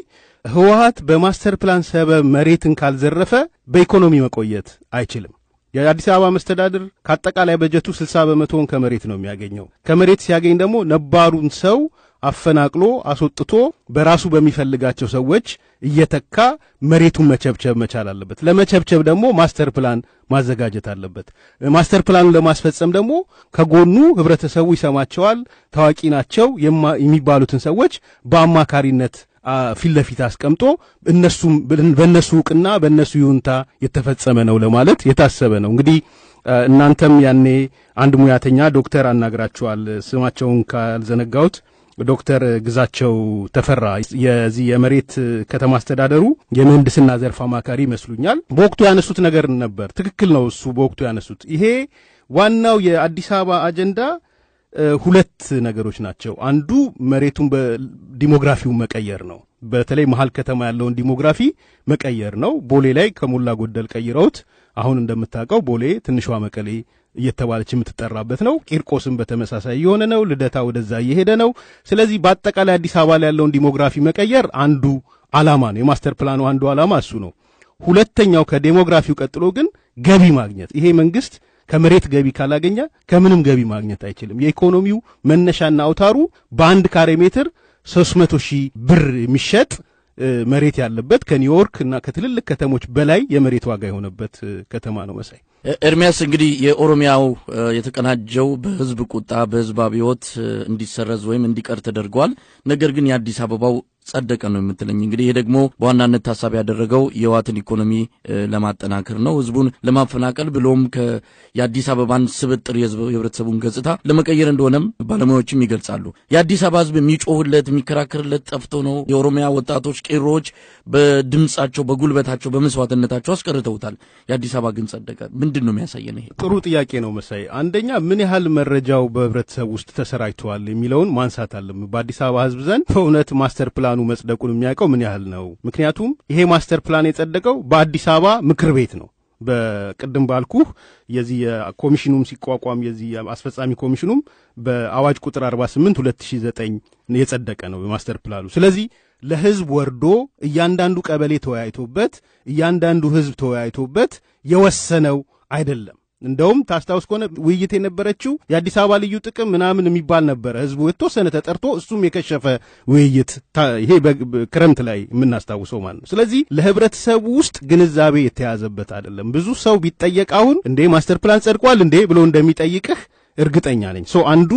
ህወሓት በማስተር ፕላን ሰበብ መሬትን ካልዘረፈ በኢኮኖሚ መቆየት አይችልም። የአዲስ አበባ መስተዳድር ከአጠቃላይ በጀቱ 60 በመቶውን ከመሬት ነው የሚያገኘው። ከመሬት ሲያገኝ ደግሞ ነባሩን ሰው አፈናቅሎ አስወጥቶ በራሱ በሚፈልጋቸው ሰዎች እየተካ መሬቱን መቸብቸብ መቻል አለበት። ለመቸብቸብ ደግሞ ማስተር ፕላን ማዘጋጀት አለበት። ማስተር ፕላኑን ለማስፈጸም ደግሞ ከጎኑ ህብረተሰቡ ይሰማቸዋል፣ ታዋቂ ናቸው የሚባሉትን ሰዎች በአማካሪነት ፊት ለፊት አስቀምጦ እነሱም በእነሱ እውቅና በእነሱ ይሁንታ የተፈጸመ ነው ለማለት የታሰበ ነው። እንግዲህ እናንተም ያኔ አንድ ሙያተኛ ዶክተር አናግራችኋል። ስማቸውን ካልዘነጋሁት ዶክተር ግዛቸው ተፈራ የዚህ የመሬት ከተማ አስተዳደሩ የምህንድስና ዘርፍ አማካሪ ይመስሉኛል። በወቅቱ ያነሱት ነገር ነበር። ትክክል ነው። እሱ በወቅቱ ያነሱት ይሄ ዋናው የአዲስ አበባ አጀንዳ ሁለት ነገሮች ናቸው። አንዱ መሬቱን በዲሞግራፊውን መቀየር ነው። በተለይ መሀል ከተማ ያለውን ዲሞግራፊ መቀየር ነው። ቦሌ ላይ ከሞላ ጎደል ቀይረውት አሁን እንደምታውቀው ቦሌ ትንሿ መቀሌ እየተባለች የምትጠራበት ነው። ቂርቆስም በተመሳሳይ የሆነ ነው። ልደታ ወደዛ እየሄደ ነው። ስለዚህ በአጠቃላይ አዲስ አበባ ላይ ያለውን ዲሞግራፊ መቀየር አንዱ አላማ ነው። የማስተር ፕላኑ አንዱ አላማ እሱ ነው። ሁለተኛው ከዴሞግራፊው ቀጥሎ ግን ገቢ ማግኘት። ይሄ መንግስት ከመሬት ገቢ ካላገኘ ከምንም ገቢ ማግኘት አይችልም። የኢኮኖሚው መነሻና አውታሩ በአንድ ካሬ ሜትር ሶስት መቶ ሺህ ብር የሚሸጥ መሬት ያለበት ከኒውዮርክ እና ከትልልቅ ከተሞች በላይ የመሬት ዋጋ የሆነበት ከተማ ነው። መሳይ ኤርሚያስ፣ እንግዲህ የኦሮሚያው የተቀናጀው በህዝብ ቁጣ በህዝብ አብዮት እንዲሰረዝ ወይም እንዲቀር ተደርጓል። ነገር ግን የአዲስ አበባው ጸደቀ ነው የምትለኝ። እንግዲህ ይሄ ደግሞ በዋናነት ታሳቢ ያደረገው የህወሓትን ኢኮኖሚ ለማጠናከር ነው፣ ህዝቡን ለማፈናቀል ብሎም የአዲስ አበባን ስብጥር የህብረተሰቡን ገጽታ ለመቀየር እንደሆነም ባለሙያዎችም ይገልጻሉ። የአዲስ አበባ ህዝብ የሚጮህለት የሚከራከርለት ጠፍቶ ነው። የኦሮሚያ ወጣቶች ቄሮዎች በድምጻቸው፣ በጉልበታቸው፣ በመስዋዕትነታቸው አስቀርተውታል። የአዲስ አበባ ግን ጸደቀ። ምንድን ነው የሚያሳየን? ይሄ ጥሩ ጥያቄ ነው መሳይ። አንደኛ ምን ያህል መረጃው በህብረተሰብ ውስጥ ተሰራጭተዋል የሚለውን ማንሳት አለብን። በአዲስ አበባ ህዝብ ዘንድ በእውነት ማስተር ፕላኑ መጽደቁን የሚያውቀው ምን ያህል ነው? ምክንያቱም ይሄ ማስተር ፕላን የጸደቀው በአዲስ አበባ ምክር ቤት ነው። ቅድም ባልኩህ የዚህ ኮሚሽኑም ሲቋቋም የዚህ አስፈጻሚ ኮሚሽኑም በአዋጅ ቁጥር 48 2009 የጸደቀ ነው የማስተር ፕላኑ። ስለዚህ ለህዝብ ወርዶ እያንዳንዱ ቀበሌ ተወያይቶበት እያንዳንዱ ህዝብ ተወያይቶበት የወሰነው አይደለም። እንደውም ታስታውስ ከሆነ ውይይት የነበረችው የአዲስ አበባ ልዩ ጥቅም ምናምን የሚባል ነበረ። ህዝቡ የተወሰነ ተጠርቶ እሱም የከሸፈ ውይይት፣ ይሄ ክረምት ላይ የምናስታውሰው ማለት ነው። ስለዚህ ለህብረተሰቡ ውስጥ ግንዛቤ የተያዘበት አይደለም። ብዙ ሰው ቢጠየቅ አሁን እንዴ ማስተር ፕላን ጸድቋል እንዴ ብሎ እንደሚጠይቅህ እርግጠኛ ነኝ። ሰው አንዱ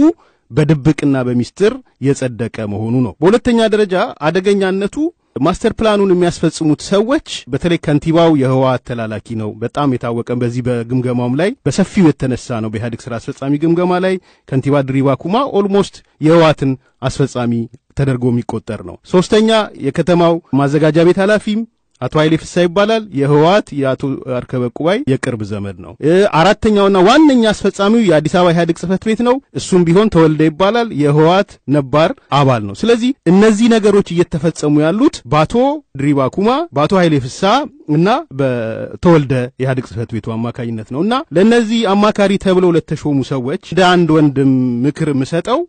በድብቅና በሚስጥር የጸደቀ መሆኑ ነው። በሁለተኛ ደረጃ አደገኛነቱ ማስተር ፕላኑን የሚያስፈጽሙት ሰዎች በተለይ ከንቲባው የህወሓት ተላላኪ ነው። በጣም የታወቀ በዚህ በግምገማውም ላይ በሰፊው የተነሳ ነው። በኢህአዴግ ስራ አስፈጻሚ ግምገማ ላይ ከንቲባ ድሪባ ኩማ almost የህወሓትን አስፈጻሚ ተደርጎ የሚቆጠር ነው። ሶስተኛ የከተማው ማዘጋጃ ቤት ኃላፊም አቶ ኃይሌ ፍሳ ይባላል። የህወሓት የአቶ አርከበ ቁባይ የቅርብ ዘመድ ነው። አራተኛውና ዋነኛ አስፈጻሚው የአዲስ አበባ ኢህአዴግ ጽህፈት ቤት ነው። እሱም ቢሆን ተወልደ ይባላል። የህወሓት ነባር አባል ነው። ስለዚህ እነዚህ ነገሮች እየተፈጸሙ ያሉት በአቶ ድሪባ ኩማ፣ በአቶ ኃይሌ ፍሳ እና በተወልደ ኢህአዴግ ጽህፈት ቤቱ አማካኝነት ነው እና ለእነዚህ አማካሪ ተብለው ለተሾሙ ሰዎች እንደ አንድ ወንድም ምክር የምሰጠው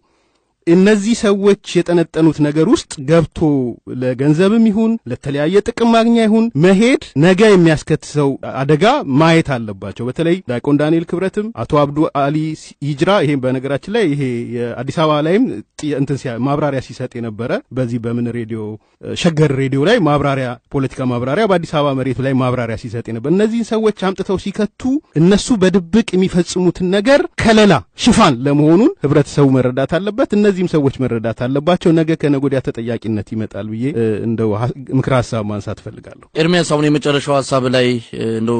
እነዚህ ሰዎች የጠነጠኑት ነገር ውስጥ ገብቶ ለገንዘብም ይሁን ለተለያየ ጥቅም ማግኛ ይሁን መሄድ ነገ የሚያስከትሰው አደጋ ማየት አለባቸው። በተለይ ዲያቆን ዳንኤል ክብረትም አቶ አብዱ አሊ ይጅራ ይሄ በነገራችን ላይ ይሄ የአዲስ አበባ ላይም እንትን ማብራሪያ ሲሰጥ የነበረ በዚህ በምን ሬዲዮ ሸገር ሬዲዮ ላይ ማብራሪያ ፖለቲካ ማብራሪያ በአዲስ አበባ መሬቱ ላይ ማብራሪያ ሲሰጥ የነበር እነዚህን ሰዎች አምጥተው ሲከቱ እነሱ በድብቅ የሚፈጽሙትን ነገር ከለላ ሽፋን ለመሆኑን ህብረተሰቡ መረዳት አለበት። እነዚህም ሰዎች መረዳት አለባቸው። ነገ ከነገ ወዲያ ተጠያቂነት ይመጣል ብዬ እንደው ምክረ ሀሳብ ማንሳት እፈልጋለሁ። ኤርሚያስ፣ አሁን የመጨረሻው ሀሳብ ላይ እንደው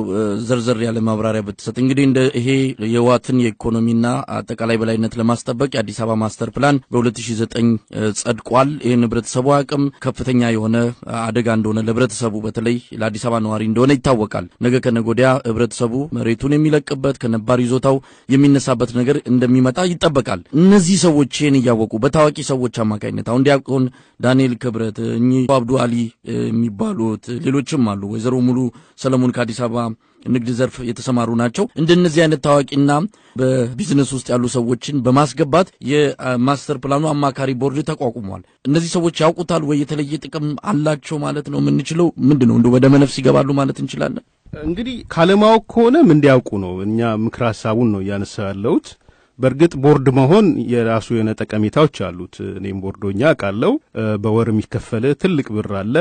ዘርዘር ያለ ማብራሪያ ብትሰጥ። እንግዲህ እንደ ይሄ የህወሓትን የኢኮኖሚና አጠቃላይ በላይነት ለማስጠበቅ የአዲስ አበባ ማስተር ፕላን በ2009 ጸድቋል። ይህን ህብረተሰቡ አቅም ከፍተኛ የሆነ አደጋ እንደሆነ ለህብረተሰቡ በተለይ ለአዲስ አበባ ነዋሪ እንደሆነ ይታወቃል። ነገ ከነገ ወዲያ ህብረተሰቡ መሬቱን የሚለቅበት ከነባር ይዞታው የሚነሳበት ነገር እንደሚመጣ ይጠበቃል። እነዚህ ሰዎች ይህን እያወቁ በታዋቂ ሰዎች አማካኝነት አሁን ዲያቆን ዳንኤል ክብረት እኚህ አብዱ አሊ የሚባሉት ሌሎችም አሉ። ወይዘሮ ሙሉ ሰለሞን ከአዲስ አበባ ንግድ ዘርፍ የተሰማሩ ናቸው። እንደነዚህ አይነት ታዋቂና በቢዝነስ ውስጥ ያሉ ሰዎችን በማስገባት የማስተር ፕላኑ አማካሪ ቦርድ ተቋቁሟል። እነዚህ ሰዎች ያውቁታል ወይ? የተለየ ጥቅም አላቸው ማለት ነው የምንችለው ምንድን ነው? እንደ ወደ መነፍስ ይገባሉ ማለት እንችላለን? እንግዲህ ካለማወቅ ከሆነም እንዲያውቁ ነው። እኛ ምክር ሀሳቡን ነው እያነሳ ያለሁት። በእርግጥ ቦርድ መሆን የራሱ የሆነ ጠቀሜታዎች አሉት። እኔም ቦርዶኛ አውቃለሁ። በወር የሚከፈል ትልቅ ብር አለ።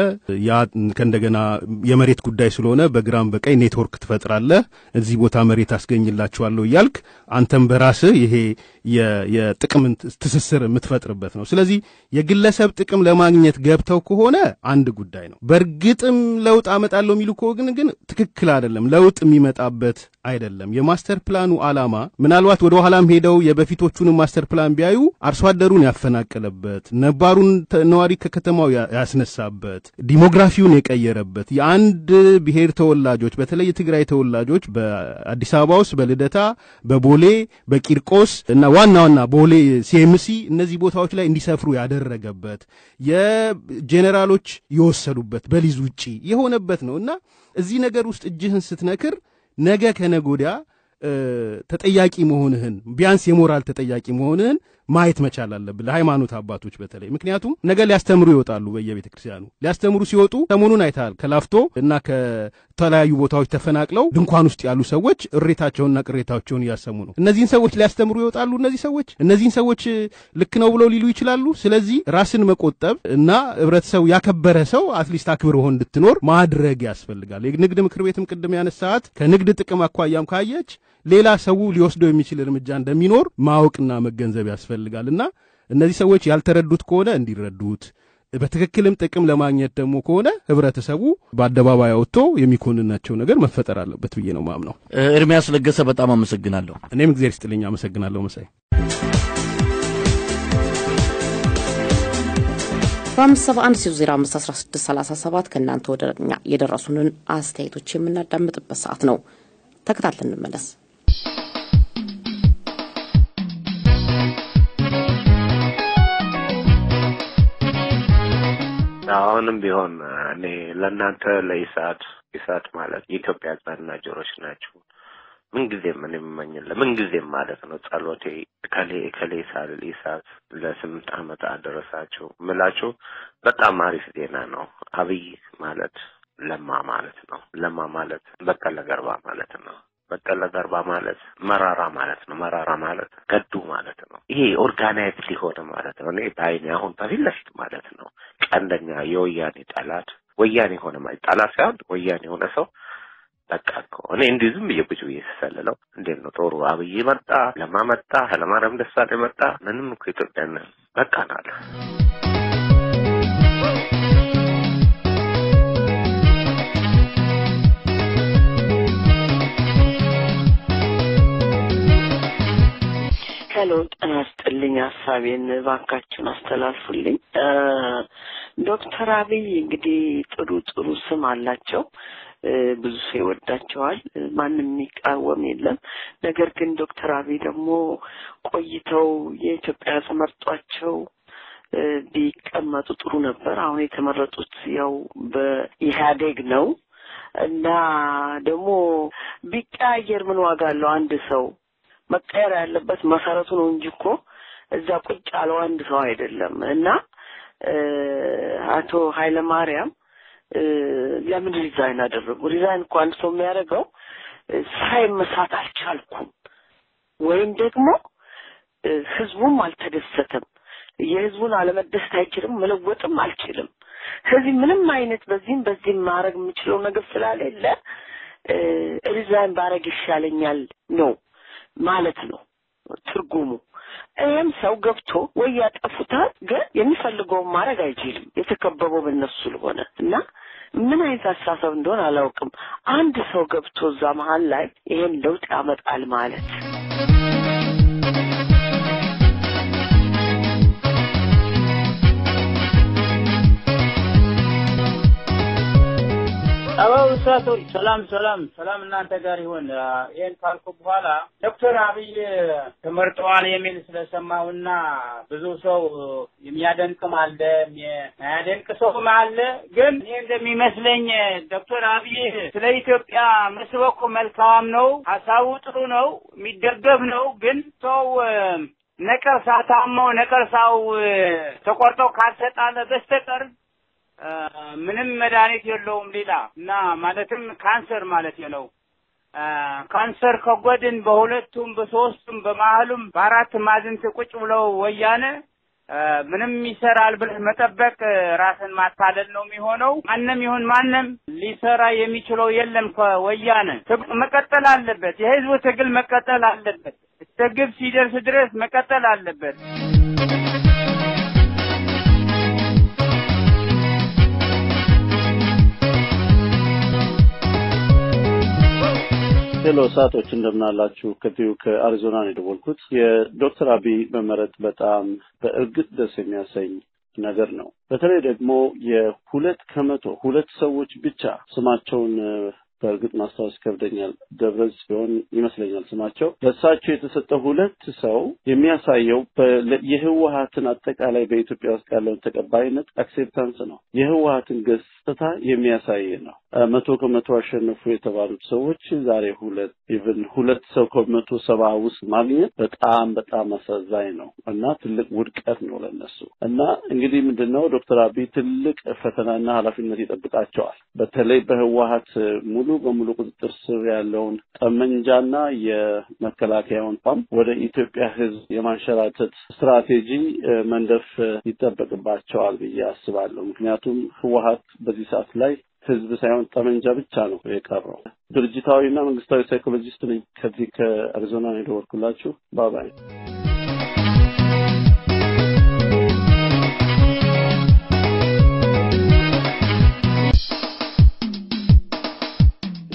ያ ከእንደገና የመሬት ጉዳይ ስለሆነ በግራም በቀኝ ኔትወርክ ትፈጥራለህ። እዚህ ቦታ መሬት አስገኝላችኋለሁ እያልክ አንተም በራስህ ይሄ የጥቅም ትስስር የምትፈጥርበት ነው። ስለዚህ የግለሰብ ጥቅም ለማግኘት ገብተው ከሆነ አንድ ጉዳይ ነው። በእርግጥም ለውጥ አመጣለሁ የሚሉ ከሆነ ግን ትክክል አይደለም። ለውጥ የሚመጣበት አይደለም። የማስተር ፕላኑ ዓላማ ምናልባት ወደ ኋላም ሄደው የበፊቶቹንም ማስተር ፕላን ቢያዩ አርሶ አደሩን ያፈናቀለበት፣ ነባሩን ነዋሪ ከከተማው ያስነሳበት፣ demography ውን የቀየረበት የአንድ ብሔር ተወላጆች በተለይ የትግራይ ተወላጆች በአዲስ አበባ ውስጥ በልደታ፣ በቦሌ፣ በቂርቆስ እና ዋና ዋና ቦሌ ሲኤምሲ እነዚህ ቦታዎች ላይ እንዲሰፍሩ ያደረገበት የጄኔራሎች የወሰዱበት በሊዝ ውጪ የሆነበት ነው። እና እዚህ ነገር ውስጥ እጅህን ስትነክር ነገ ከነጎዲያ ተጠያቂ መሆንህን ቢያንስ የሞራል ተጠያቂ መሆንህን ማየት መቻል አለብን፣ ለሃይማኖት አባቶች በተለይ ምክንያቱም ነገ ሊያስተምሩ ይወጣሉ። በየቤተ ክርስቲያኑ ሊያስተምሩ ሲወጡ ሰሞኑን አይተሃል። ከላፍቶ እና ከተለያዩ ቦታዎች ተፈናቅለው ድንኳን ውስጥ ያሉ ሰዎች እሬታቸውንና ቅሬታቸውን እያሰሙ ነው። እነዚህን ሰዎች ሊያስተምሩ ይወጣሉ። እነዚህ ሰዎች እነዚህን ሰዎች ልክ ነው ብለው ሊሉ ይችላሉ። ስለዚህ ራስን መቆጠብ እና ህብረተሰቡ ያከበረ ሰው at least አክብረው እንድትኖር ማድረግ ያስፈልጋል። የንግድ ምክር ቤትም ቅድም ያነሳት ከንግድ ጥቅም አኳያም ካየች ሌላ ሰው ሊወስደው የሚችል እርምጃ እንደሚኖር ማወቅና መገንዘብ ያስፈልጋል እና እነዚህ ሰዎች ያልተረዱት ከሆነ እንዲረዱት በትክክልም ጥቅም ለማግኘት ደግሞ ከሆነ ህብረተሰቡ በአደባባይ አውጥቶ የሚኮንናቸው ነገር መፈጠር አለበት ብዬ ነው ማምነው። ኤርሚያስ ለገሰ በጣም አመሰግናለሁ። እኔም እግዚአብሔር ይስጥልኝ አመሰግናለሁ መሳይ። በአምስት ሰባ አንድ ዜሮ ዜሮ አምስት አስራ ስድስት ሰላሳ ሰባት ከእናንተ ወደ እኛ የደረሱንን አስተያየቶች የምናዳምጥበት ሰዓት ነው። ተከታትለን እንመለስ። አሁንም ቢሆን እኔ ለእናንተ ለኢሳት ኢሳት ማለት የኢትዮጵያ ሕዝብና ጆሮች ናችሁ። ምንጊዜም እኔ የምመኝለ ምንጊዜም ማለት ነው ጸሎቴ ከሌ ከሌ ሳልል ኢሳት ለስምንት ዓመት አደረሳችሁ ምላችሁ በጣም አሪፍ ዜና ነው። አብይ ማለት ለማ ማለት ነው። ለማ ማለት በቀለ ገርባ ማለት ነው። በቀለ ገርባ ማለት መራራ ማለት ነው። መራራ ማለት ገዱ ማለት ነው። ይሄ ኦርጋናይዝ ሊሆነ ማለት ነው። እኔ በአይኔ አሁን በፊት ለፊት ማለት ነው ቀንደኛ የወያኔ ጠላት ወያኔ ሆነ ማለት ጠላት ሳይሆን ወያኔ የሆነ ሰው በቃ እኮ እኔ እንዲህ ዝም ብዬ ቁጭ ብዬ እንዴት ነው ጦሩ አብይ መጣ፣ ለማ መጣ፣ ኃይለማርያም ደሳለኝ መጣ፣ ምንም እኮ ኢትዮጵያን በቃናል። ሄሎ ጤና ይስጥልኝ። ሀሳቤን ባካችሁን አስተላልፉልኝ። ዶክተር አብይ እንግዲህ ጥሩ ጥሩ ስም አላቸው። ብዙ ሰው ይወዳቸዋል። ማንም የሚቃወም የለም። ነገር ግን ዶክተር አብይ ደግሞ ቆይተው የኢትዮጵያ ሕዝብ መርጧቸው ቢቀመጡ ጥሩ ነበር። አሁን የተመረጡት ያው በኢህአዴግ ነው እና ደግሞ ቢቀያየር ምን ዋጋ አለው? አንድ ሰው መቀየር ያለበት መሰረቱ ነው እንጂ እኮ እዛ ቁጭ ያለው አንድ ሰው አይደለም። እና አቶ ኃይለ ማርያም ለምን resign አደረጉ? resign እኮ አንድ ሰው የሚያደርገው ስራዬን መስራት አልቻልኩም ወይም ደግሞ ህዝቡም አልተደሰተም። የህዝቡን አለመደሰት አይችልም፣ መለወጥም አልችልም። ስለዚህ ምንም አይነት በዚህም በዚህም ማድረግ የምችለው ነገር ስላሌለ resign ባረግ ይሻለኛል ነው ማለት ነው ትርጉሙ። ይህም ሰው ገብቶ ወይ ያጠፉታል፣ ግን የሚፈልገውን ማድረግ አይችልም የተከበበው በእነሱ ስለሆነ እና ምን አይነት አስተሳሰብ እንደሆነ አላውቅም። አንድ ሰው ገብቶ እዛ መሀል ላይ ይሄን ለውጥ ያመጣል ማለት እሳቶች ሰላም ሰላም ሰላም እናንተ ጋር ይሁን። ይህን ካልኩ በኋላ ዶክተር አብይ ተመርጠዋል የሚል ስለሰማሁና ብዙ ሰው የሚያደንቅም አለ የሚያደንቅ ሰውም አለ። ግን እኔ እንደሚመስለኝ ዶክተር አብይ ስለ ኢትዮጵያ መስበኩ መልካም ነው፣ ሀሳቡ ጥሩ ነው፣ የሚደገፍ ነው። ግን ሰው ነቀርሳ ታመው ነቀርሳው ተቆርጦ ካልተጣለ በስተቀር ምንም መድኃኒት የለውም ሌላ እና ማለትም ካንሰር ማለት ነው። ካንሰር ከጎድን በሁለቱም በሶስቱም በመሀሉም በአራት ማዕዘን ቁጭ ብለው ወያነ ምንም ይሰራል ብለህ መጠበቅ ራስን ማታለል ነው የሚሆነው። ማንም ይሁን ማንም ሊሰራ የሚችለው የለም። ከወያነ ትግል መቀጠል አለበት። የህዝቡ ትግል መቀጠል አለበት። እስከ ግብ ሲደርስ ድረስ መቀጠል አለበት። hello ኢሳቶች እንደምናላችሁ። ከዚሁ ከአሪዞና ነው የደወልኩት። የዶክተር አብይ መመረጥ በጣም በእርግጥ ደስ የሚያሰኝ ነገር ነው። በተለይ ደግሞ የሁለት ከመቶ ሁለት ሰዎች ብቻ ስማቸውን በእርግጥ ማስታወስ ይከብደኛል። ደብረ ጽዮን ይመስለኛል ስማቸው። ለእሳቸው የተሰጠ ሁለት ሰው የሚያሳየው የህወሀትን አጠቃላይ በኢትዮጵያ ውስጥ ያለውን ተቀባይነት acceptance ነው። የህወሀትን ገጽታ የሚያሳይ ነው። መቶ ከመቶ አሸነፉ የተባሉት ሰዎች ዛሬ ሁለት even ሁለት ሰው ከመቶ ሰባ ውስጥ ማግኘት በጣም በጣም አሳዛኝ ነው እና ትልቅ ውድቀት ነው ለነሱ እና እንግዲህ ምንድን ነው ዶክተር አብይ ትልቅ ፈተናና ኃላፊነት ይጠብቃቸዋል። በተለይ በህወሀት ሙሉ በሙሉ ቁጥጥር ስር ያለውን ጠመንጃና የመከላከያውን ፓምፕ ወደ ኢትዮጵያ ህዝብ የማንሸራተት ስትራቴጂ መንደፍ ይጠበቅባቸዋል ብዬ አስባለሁ። ምክንያቱም ህወሀት በዚህ ሰዓት ላይ ህዝብ ሳይሆን ጠመንጃ ብቻ ነው የቀረው። ድርጅታዊና መንግስታዊ psychologist ነኝ። ከዚህ ከአሪዞና ነው የደወልኩላችሁ። bye bye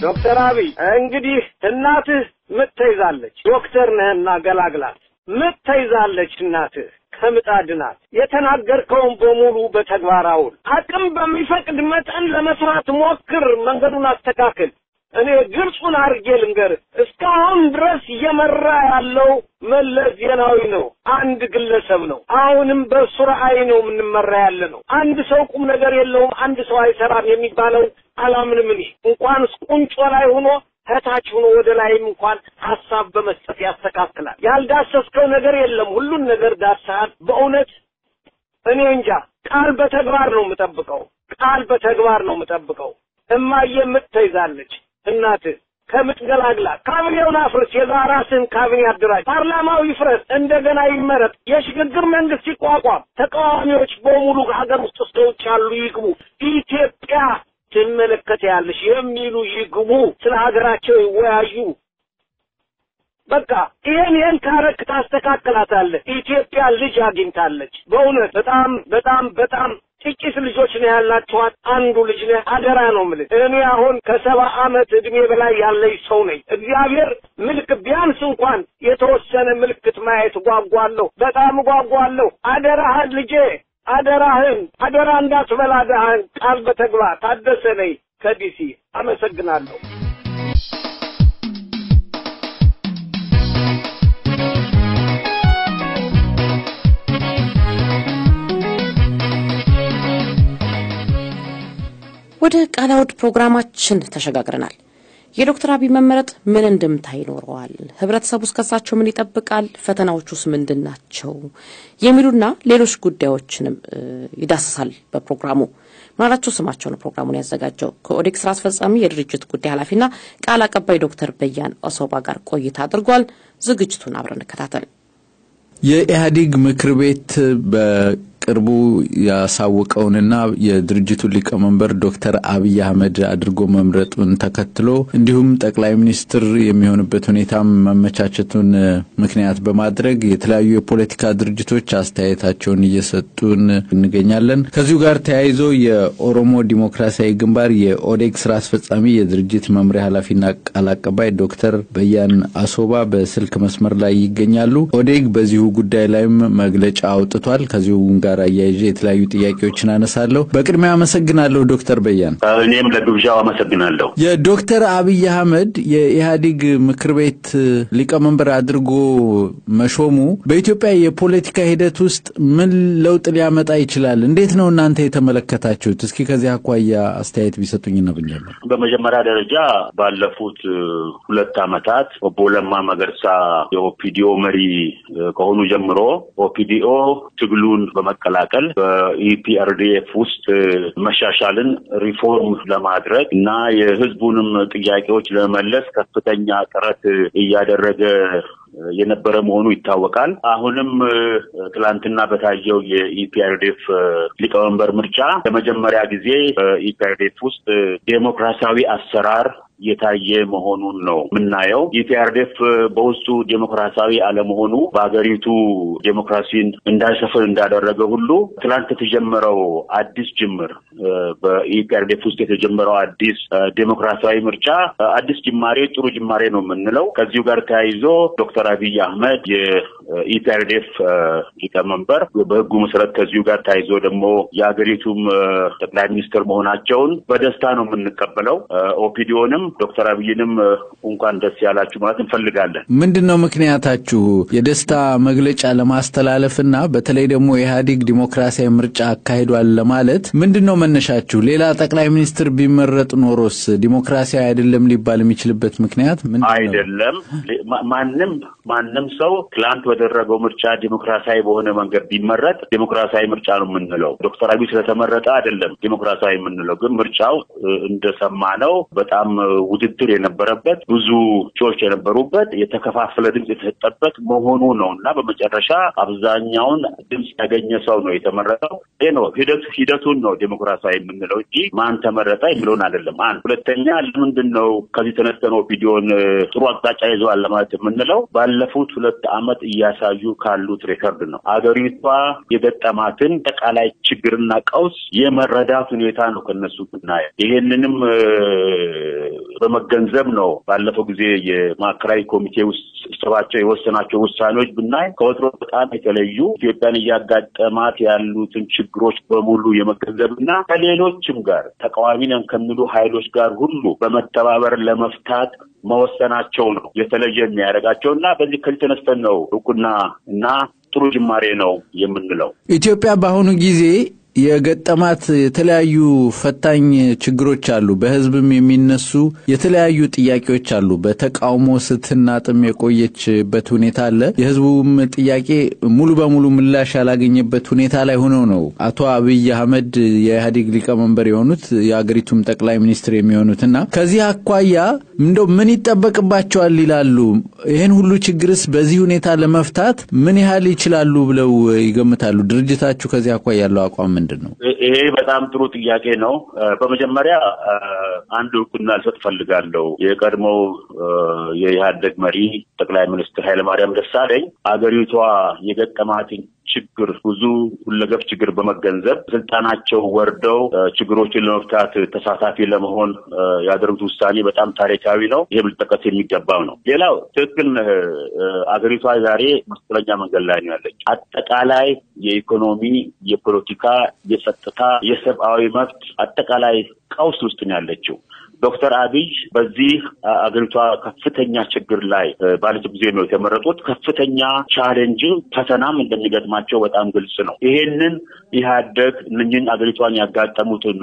ዶክተር አብይ እንግዲህ እናትህ ምጥ ተይዛለች፣ ዶክተር ነህና ገላግላት። ምጥ ተይዛለች እናትህ ከምጣድ ናት። የተናገርከውን በሙሉ በተግባር አውል። አቅም በሚፈቅድ መጠን ለመስራት ሞክር፣ መንገዱን አስተካክል። እኔ ግልጹን አድርጌ ልንገርህ፣ እስካሁን ድረስ እየመራ ያለው መለስ ዜናዊ ነው። አንድ ግለሰብ ነው። አሁንም በእሱ ራዕይ ነው የምንመራ ያለ ነው። አንድ ሰው ቁም ነገር የለውም፣ አንድ ሰው አይሰራም የሚባለው አላምንም። እኔ እንኳንስ ቁንጮ ላይ ሆኖ ከታች ሆኖ ወደ ላይም እንኳን ሀሳብ በመስጠት ያስተካክላል። ያልዳሰስከው ነገር የለም፣ ሁሉን ነገር ዳሰሃል። በእውነት እኔ እንጃ። ቃል በተግባር ነው የምጠብቀው፣ ቃል በተግባር ነው የምጠብቀው። እማዬ ተይዛለች እናትህ ከምጥ ካቢኔውን አፍርስ፣ የጋራ ራስህን ካቢኔ አደራጅ። ፓርላማው ይፍረስ፣ እንደገና ይመረጥ። የሽግግር መንግስት ይቋቋም። ተቃዋሚዎች በሙሉ ሀገር ውስጥ እስከ ውጭ ያሉ ይግቡ። ኢትዮጵያ ትመለከታለሽ የሚሉ ይግቡ። ስለ ሀገራቸው ይወያዩ። በቃ ይሄን ይሄን ካረክ ታስተካክላታለህ። ኢትዮጵያ ልጅ አግኝታለች። በእውነት በጣም በጣም በጣም ጥቂት ልጆች ነው ያላችኋት። አንዱ ልጅ ነህ። አደራ ነው የምልህ። እኔ አሁን ከሰባ ዓመት እድሜ በላይ ያለኝ ሰው ነኝ። እግዚአብሔር ምልክ ቢያንስ እንኳን የተወሰነ ምልክት ማየት ጓጓለሁ፣ በጣም ጓጓለሁ። አደራህን ልጄ፣ አደራህን፣ አደራ እንዳትበላ አደራህን። ቃል በተግባር ታደሰ ነኝ ከዲሲ አመሰግናለሁ። ወደ ቃለ ዓዋዲ ፕሮግራማችን ተሸጋግረናል። የዶክተር አብይ መመረጥ ምን እንድምታ ይኖረዋል? ህብረተሰቡ እስከሳቸው ምን ይጠብቃል? ፈተናዎቹስ ምንድን ናቸው? የሚሉና ሌሎች ጉዳዮችንም ይዳስሳል በፕሮግራሙ። ምናላቸው ስማቸው ነው ፕሮግራሙን ያዘጋጀው። ከኦዴክ ስራ አስፈጻሚ የድርጅት ጉዳይ ኃላፊና ቃል አቀባይ ዶክተር በያን ኦሶባ ጋር ቆይታ አድርጓል። ዝግጅቱን አብረን እንከታተል። የኢህአዴግ ምክር ቤት በቅርቡ ያሳወቀውንና የድርጅቱ ሊቀመንበር ዶክተር አብይ አህመድ አድርጎ መምረጡን ተከትሎ እንዲሁም ጠቅላይ ሚኒስትር የሚሆንበት ሁኔታ መመቻቸቱን ምክንያት በማድረግ የተለያዩ የፖለቲካ ድርጅቶች አስተያየታቸውን እየሰጡን እንገኛለን። ከዚሁ ጋር ተያይዞ የኦሮሞ ዲሞክራሲያዊ ግንባር የኦዴግ ስራ አስፈጻሚ የድርጅት መምሪያ ኃላፊና ቃል አቀባይ ዶክተር በያን አሶባ በስልክ መስመር ላይ ይገኛሉ። ኦዴግ በዚሁ ጉዳይ ላይም መግለጫ አውጥቷል። ከዚሁ ጋር አያይዤ የተለያዩ ጥያቄዎችን አነሳለሁ። በቅድሚያ አመሰግናለሁ ዶክተር በያን። እኔም ለግብዣው አመሰግናለሁ። የዶክተር አብይ አህመድ የኢህአዴግ ምክር ቤት ሊቀመንበር አድርጎ መሾሙ በኢትዮጵያ የፖለቲካ ሂደት ውስጥ ምን ለውጥ ሊያመጣ ይችላል? እንዴት ነው እናንተ የተመለከታችሁት? እስኪ ከዚህ አኳያ አስተያየት ቢሰጡኝና ብንጀምር። በመጀመሪያ ደረጃ ባለፉት ሁለት ዓመታት ኦቦ ለማ መገርሳ የኦፒዲኦ መሪ ከሆኑ ጀምሮ ኦፒዲኦ ትግሉን በመቀላቀል በኢፒአርዲኤፍ ውስጥ መሻሻልን ሪፎርም ለማድረግ እና የህዝቡንም ጥያቄዎች ለመመለስ ከፍተኛ ጥረት እያደረገ የነበረ መሆኑ ይታወቃል። አሁንም ትላንትና በታየው የ EPRDF ሊቀመንበር ምርጫ ለመጀመሪያ ጊዜ በ EPRDF ውስጥ ዴሞክራሲያዊ አሰራር የታየ መሆኑን ነው የምናየው። EPRDF በውስጡ ዴሞክራሲያዊ አለመሆኑ በሀገሪቱ ዴሞክራሲን እንዳይሰፍን እንዳደረገ ሁሉ ትላንት የተጀመረው አዲስ ጅምር በኢፒአርዴፍ ውስጥ የተጀመረው አዲስ ዴሞክራሲያዊ ምርጫ አዲስ ጅማሬ፣ ጥሩ ጅማሬ ነው የምንለው። ከዚሁ ጋር ተያይዞ ዶክተር አብይ አህመድ የኢፒአርዴፍ ሊቀመንበር በህጉ መሰረት ከዚሁ ጋር ተያይዞ ደግሞ የሀገሪቱም ጠቅላይ ሚኒስትር መሆናቸውን በደስታ ነው የምንቀበለው። ኦፒዲዮንም ዶክተር አብይንም እንኳን ደስ ያላችሁ ማለት እንፈልጋለን። ምንድን ነው ምክንያታችሁ የደስታ መግለጫ ለማስተላለፍና በተለይ ደግሞ የኢህአዴግ ዲሞክራሲያዊ ምርጫ አካሂዷል ለማለት ምንድን ነው መነሻችሁ? ሌላ ጠቅላይ ሚኒስትር ቢመረጥ ኖሮስ ዲሞክራሲያዊ አይደለም ሊባል የሚችልበት ምክንያት? አይደለም። ማንም ማንም ሰው ትላንት በደረገው ምርጫ ዲሞክራሲያዊ በሆነ መንገድ ቢመረጥ ዲሞክራሲያዊ ምርጫ ነው የምንለው። ዶክተር አብይ ስለተመረጠ አይደለም ዲሞክራሲያዊ የምንለው። ግን ምርጫው እንደሰማነው በጣም ውድድር የነበረበት ብዙ እጩዎች የነበሩበት የተከፋፈለ ድምፅ የተሰጠበት መሆኑ ነው እና በመጨረሻ አብዛኛውን ድምፅ ያገኘ ሰው ነው የተመረጠው። ነው ሂደቱ ሂደቱን ነው ዴሞክራሲያዊ የምንለው እንጂ ማን ተመረጠ የሚለውን አይደለም። አንድ ሁለተኛ፣ ለምንድን ነው ከዚህ ተነስተን OPDO ን ጥሩ አቅጣጫ ይዘዋል ለማለት የምንለው ባለፉት ሁለት ዓመት እያ እያሳዩ ካሉት record ነው። አገሪቷ የገጠማትን አጠቃላይ ችግርና ቀውስ የመረዳት ሁኔታ ነው ከነሱ ብናየ ይሄንንም በመገንዘብ ነው ባለፈው ጊዜ የማዕከላዊ ኮሚቴ ውስጥ ስብሰባቸው የወሰናቸው ውሳኔዎች ብናይ ከወትሮ በጣም የተለዩ ኢትዮጵያን እያጋጠማት ያሉትን ችግሮች በሙሉ የመገንዘብና ከሌሎችም ጋር ተቃዋሚ ነን ከሚሉ ኃይሎች ጋር ሁሉ በመተባበር ለመፍታት መወሰናቸው ነው የተለየ የሚያደርጋቸው እና በዚህ ከዚህ ተነስተን ነው እውቅና እና ጥሩ ጅማሬ ነው የምንለው። ኢትዮጵያ በአሁኑ ጊዜ የገጠማት የተለያዩ ፈታኝ ችግሮች አሉ። በሕዝብም የሚነሱ የተለያዩ ጥያቄዎች አሉ። በተቃውሞ ስትናጥም የቆየችበት ሁኔታ አለ። የሕዝቡም ጥያቄ ሙሉ በሙሉ ምላሽ ያላገኘበት ሁኔታ ላይ ሆነው ነው አቶ አብይ አህመድ የኢህአዴግ ሊቀመንበር የሆኑት የአገሪቱም ጠቅላይ ሚኒስትር የሚሆኑት እና ከዚህ አኳያ እንደው ምን ይጠበቅባቸዋል ይላሉ? ይህን ሁሉ ችግርስ በዚህ ሁኔታ ለመፍታት ምን ያህል ይችላሉ ብለው ይገምታሉ? ድርጅታችሁ ከዚህ አኳያ ያለው አቋም ምንድን ነው? ይሄ በጣም ጥሩ ጥያቄ ነው። በመጀመሪያ አንድ እውቅና ልሰጥ ፈልጋለሁ። የቀድሞው የኢህአደግ መሪ ጠቅላይ ሚኒስትር ኃይለማርያም ደሳለኝ አገሪቷ የገጠማትን ችግር ብዙ ሁለገብ ችግር በመገንዘብ ስልጣናቸው ወርደው ችግሮችን ለመፍታት ተሳታፊ ለመሆን ያደረጉት ውሳኔ በጣም ታሪካዊ ነው። ይህም ሊጠቀስ የሚገባው ነው። ሌላው ትክክል አገሪቷ ዛሬ መስቀለኛ መንገድ ላይ ነው ያለች። አጠቃላይ የኢኮኖሚ፣ የፖለቲካ፣ የጸጥታ፣ የሰብአዊ መብት አጠቃላይ ቀውስ ውስጥ ነው ያለችው። ዶክተር አብይ በዚህ አገሪቷ ከፍተኛ ችግር ላይ ባለች ጊዜ ነው የተመረጡት። ከፍተኛ challenge ፈተናም እንደሚገጥማቸው በጣም ግልጽ ነው። ይሄንን ኢህአደግ እነኝን አገሪቷን ያጋጠሙትን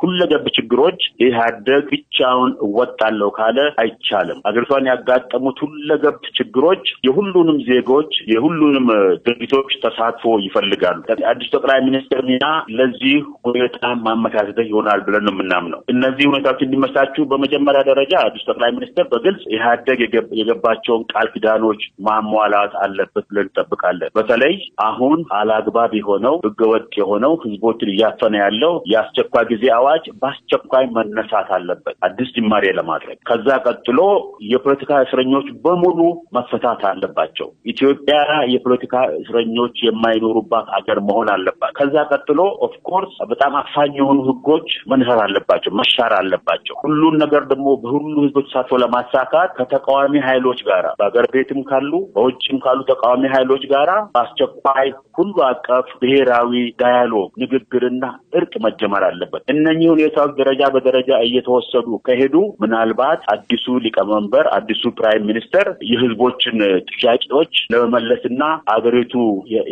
ሁለገብ ችግሮች ኢህአደግ ብቻውን እወጣለሁ ካለ አይቻልም። አገሪቷን ያጋጠሙት ሁለገብ ችግሮች የሁሉንም ዜጎች የሁሉንም ድርጊቶች ተሳትፎ ይፈልጋሉ። አዲሱ ጠቅላይ ሚኒስትር ሚና ለዚህ ሁኔታ ማመቻቸት ይሆናል ብለን ነው የምናምነው። እነዚህ ሁኔታዎች እንዲመቻቹ በመጀመሪያ ደረጃ አዲሱ ጠቅላይ ሚኒስትር በግልጽ ኢህአደግ የገባቸውን ቃል ኪዳኖች ማሟላት አለበት ብለን እንጠብቃለን። በተለይ አሁን አላግባብ የሆነው ህገወጥ የሆነው ህዝቦችን እያፈነ ያለው የአስቸኳይ ጊዜ አዋጅ በአስቸኳይ መነሳት አለበት፣ አዲስ ጅማሬ ለማድረግ። ከዛ ቀጥሎ የፖለቲካ እስረኞች በሙሉ መፈታት አለባቸው። ኢትዮጵያ የፖለቲካ እስረኞች የማይኖሩባት አገር መሆን አለባት። ከዛ ቀጥሎ of course በጣም አፋኝ የሆኑ ህጎች መነሳት አለባቸው፣ መሻር አለባቸው። ሁሉን ነገር ደግሞ በሁሉ ህዝቦች ተሳትፎ ለማሳካት ከተቃዋሚ ኃይሎች ጋራ በሀገር ቤትም ካሉ በውጭም ካሉ ተቃዋሚ ኃይሎች ጋራ በአስቸኳይ ሁሉ አቀፍ ብሔራዊ dialogue ንግግርና እርቅ መጀመር አለበት። እነኚህ ሁኔታዎች ደረጃ በደረጃ እየተወሰዱ ከሄዱ ምናልባት አዲሱ ሊቀመንበር አዲሱ prime minister የህዝቦችን ጥያቄዎች ለመመለስና አገሪቱ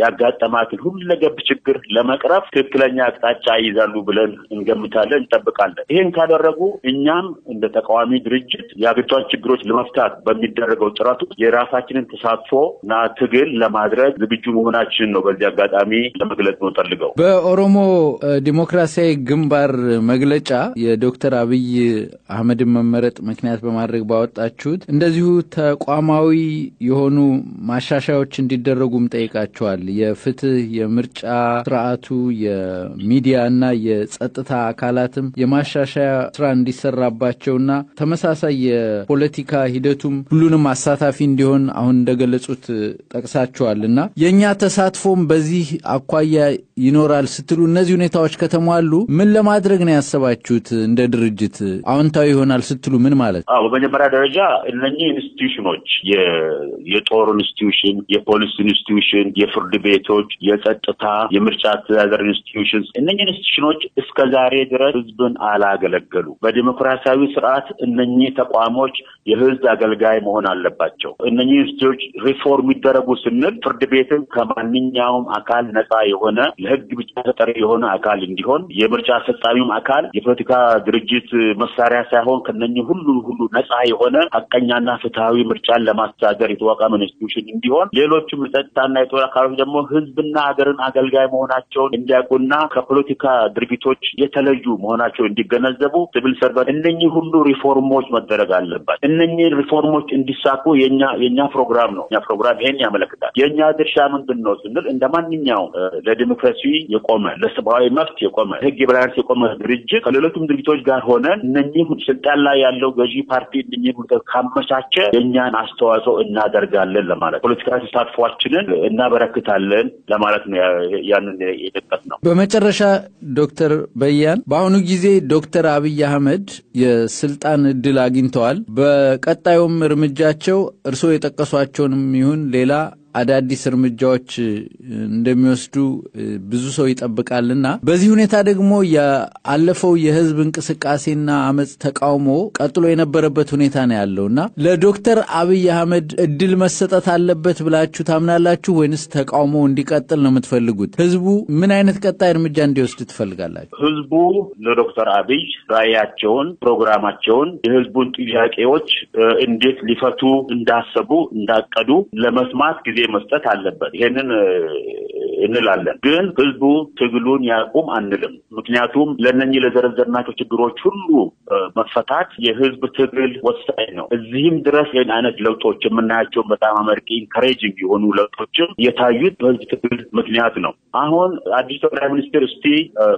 ያጋጠማትን ሁለገብ ችግር ለመቅረፍ ትክክለኛ አቅጣጫ ይይዛሉ ብለን እንገምታለን፣ እንጠብቃለን። ይህን ካደረጉ እኛም እንደ ተቃዋሚ ድርጅት የአገሪቷን ችግሮች ለመፍታት በሚደረገው ውስጥ የራሳችንን ተሳትፎ እና ትግል ለማድረግ ዝግጁ መሆናችን ነው በዚህ አጋጣሚ ለመግለጽ ነው ፈልገው በኦሮሞ ዲሞክራሲያዊ ግንባር መግለጫ የዶክተር አብይ አህመድን መመረጥ ምክንያት በማድረግ ባወጣችሁት እንደዚሁ ተቋማዊ የሆኑ ማሻሻያዎች እንዲደረጉም ጠይቃቸዋል። የፍትህ፣ የምርጫ ስርዓቱ፣ እና የጸጥታ አካላትም የማሻሻያ ስራ እንዲሰራባቸውና ተመሳሳይ የፖለቲካ ሂደቱም ሁሉንም አሳታፊ እንዲሆን አሁን እንደገለጹት ጠቅሳቸዋል እና የእኛ ተሳትፎም በዚህ አኳያ ይኖራል ስትሉ እነዚህ ሁኔታዎች ከተሟሉ ምን ለማድረግ ነው ያሰባችሁት? እንደ ድርጅት አዎንታዊ ይሆናል ስትሉ ምን ማለት ነው? አዎ፣ በመጀመሪያ ደረጃ እነኚህ institution ኖች የጦር institution፣ የፖሊስ institution፣ የፍርድ ቤቶች፣ የጸጥታ፣ የምርጫ አስተዳደር institution እነኚህ institution ኖች እስከ ዛሬ ድረስ ህዝብን አላገለገሉ። በዲሞክራሲያዊ ስርዓት እነኚህ ተቋሞች የህዝብ አገልጋይ መሆን አለባቸው። እነኚህ institute ኦች reform ይደረጉ ስንል ፍርድ ቤትም ከማንኛውም አካል ነፃ የሆነ ለህግ ብቻ ተጠሪ የሆነ አካል እንዲሆን የምርጫ አስፈጻሚውም አካል የፖለቲካ ድርጅት መሳሪያ ሳይሆን ከነኚህ ሁሉ ሁሉ ነፃ የሆነ ሀቀኛና ፍትሐዊ ምርጫን ለማስተዳደር የተቋቋመ institution እንዲሆን ሌሎችም የጸጥታና የጦር አካሎች ደግሞ ህዝብና ሀገርን አገልጋይ መሆናቸውን እንዲያውቁና ከፖለቲካ ድርጊቶች የተለዩ መሆናቸውን እንዲገነዘቡ civil servant እነኚህ ሁሉ ሪፎርሞች መደረግ አለባት። እነኚህ ሪፎርሞች እንዲሳኩ የኛ የኛ ፕሮግራም ነው። የኛ ፕሮግራም ይሄን ያመለክታል። የእኛ ድርሻ ምንድን ነው ስንል እንደ ማንኛውም ለዲሞክራሲ የቆመ ለሰብአዊ መብት የቆመ ህግ የበላይነት የቆመ ድርጅት ከሌሎችም ድርጅቶች ጋር ሆነን እነኚህ ስልጣን ላይ ያለው ገዢ ፓርቲ እነኚህ ካመቻቸ የእኛን አስተዋጽኦ እናደርጋለን ለማለት ፖለቲካ ተሳትፏችንን እናበረክታለን ለማለት ነው። ያንን የጠቀስ ነው። በመጨረሻ ዶክተር በያን በአሁኑ ጊዜ ዶክተር አብይ አህመድ የስልጣን እድል አግኝተዋል። በቀጣዩም እርምጃቸው እርስዎ የጠቀሷቸውንም ይሁን ሌላ አዳዲስ እርምጃዎች እንደሚወስዱ ብዙ ሰው ይጠብቃልና በዚህ ሁኔታ ደግሞ ያለፈው የህዝብ እንቅስቃሴና አመፅ ተቃውሞ ቀጥሎ የነበረበት ሁኔታ ነው ያለው እና ለዶክተር አብይ አህመድ እድል መሰጠት አለበት ብላችሁ ታምናላችሁ ወይንስ ተቃውሞ እንዲቀጥል ነው የምትፈልጉት? ህዝቡ ምን አይነት ቀጣይ እርምጃ እንዲወስድ ትፈልጋላችሁ? ህዝቡ ለዶክተር አብይ ራዕያቸውን፣ ፕሮግራማቸውን፣ የህዝቡን ጥያቄዎች እንዴት ሊፈቱ እንዳሰቡ እንዳቀዱ ለመስማት ጊዜ መስጠት አለበት። ይሄንን እንላለን። ግን ህዝቡ ትግሉን ያቁም አንልም። ምክንያቱም ለእነኚህ ለዘረዘርናቸው ችግሮች ሁሉ መፈታት የህዝብ ትግል ወሳኝ ነው። እዚህም ድረስ ይህን አይነት ለውጦች የምናያቸውን በጣም አመርቂ encouraging የሆኑ ለውጦችም የታዩት በህዝብ ትግል ምክንያት ነው። አሁን አዲስ ጠቅላይ ሚኒስትር እስቲ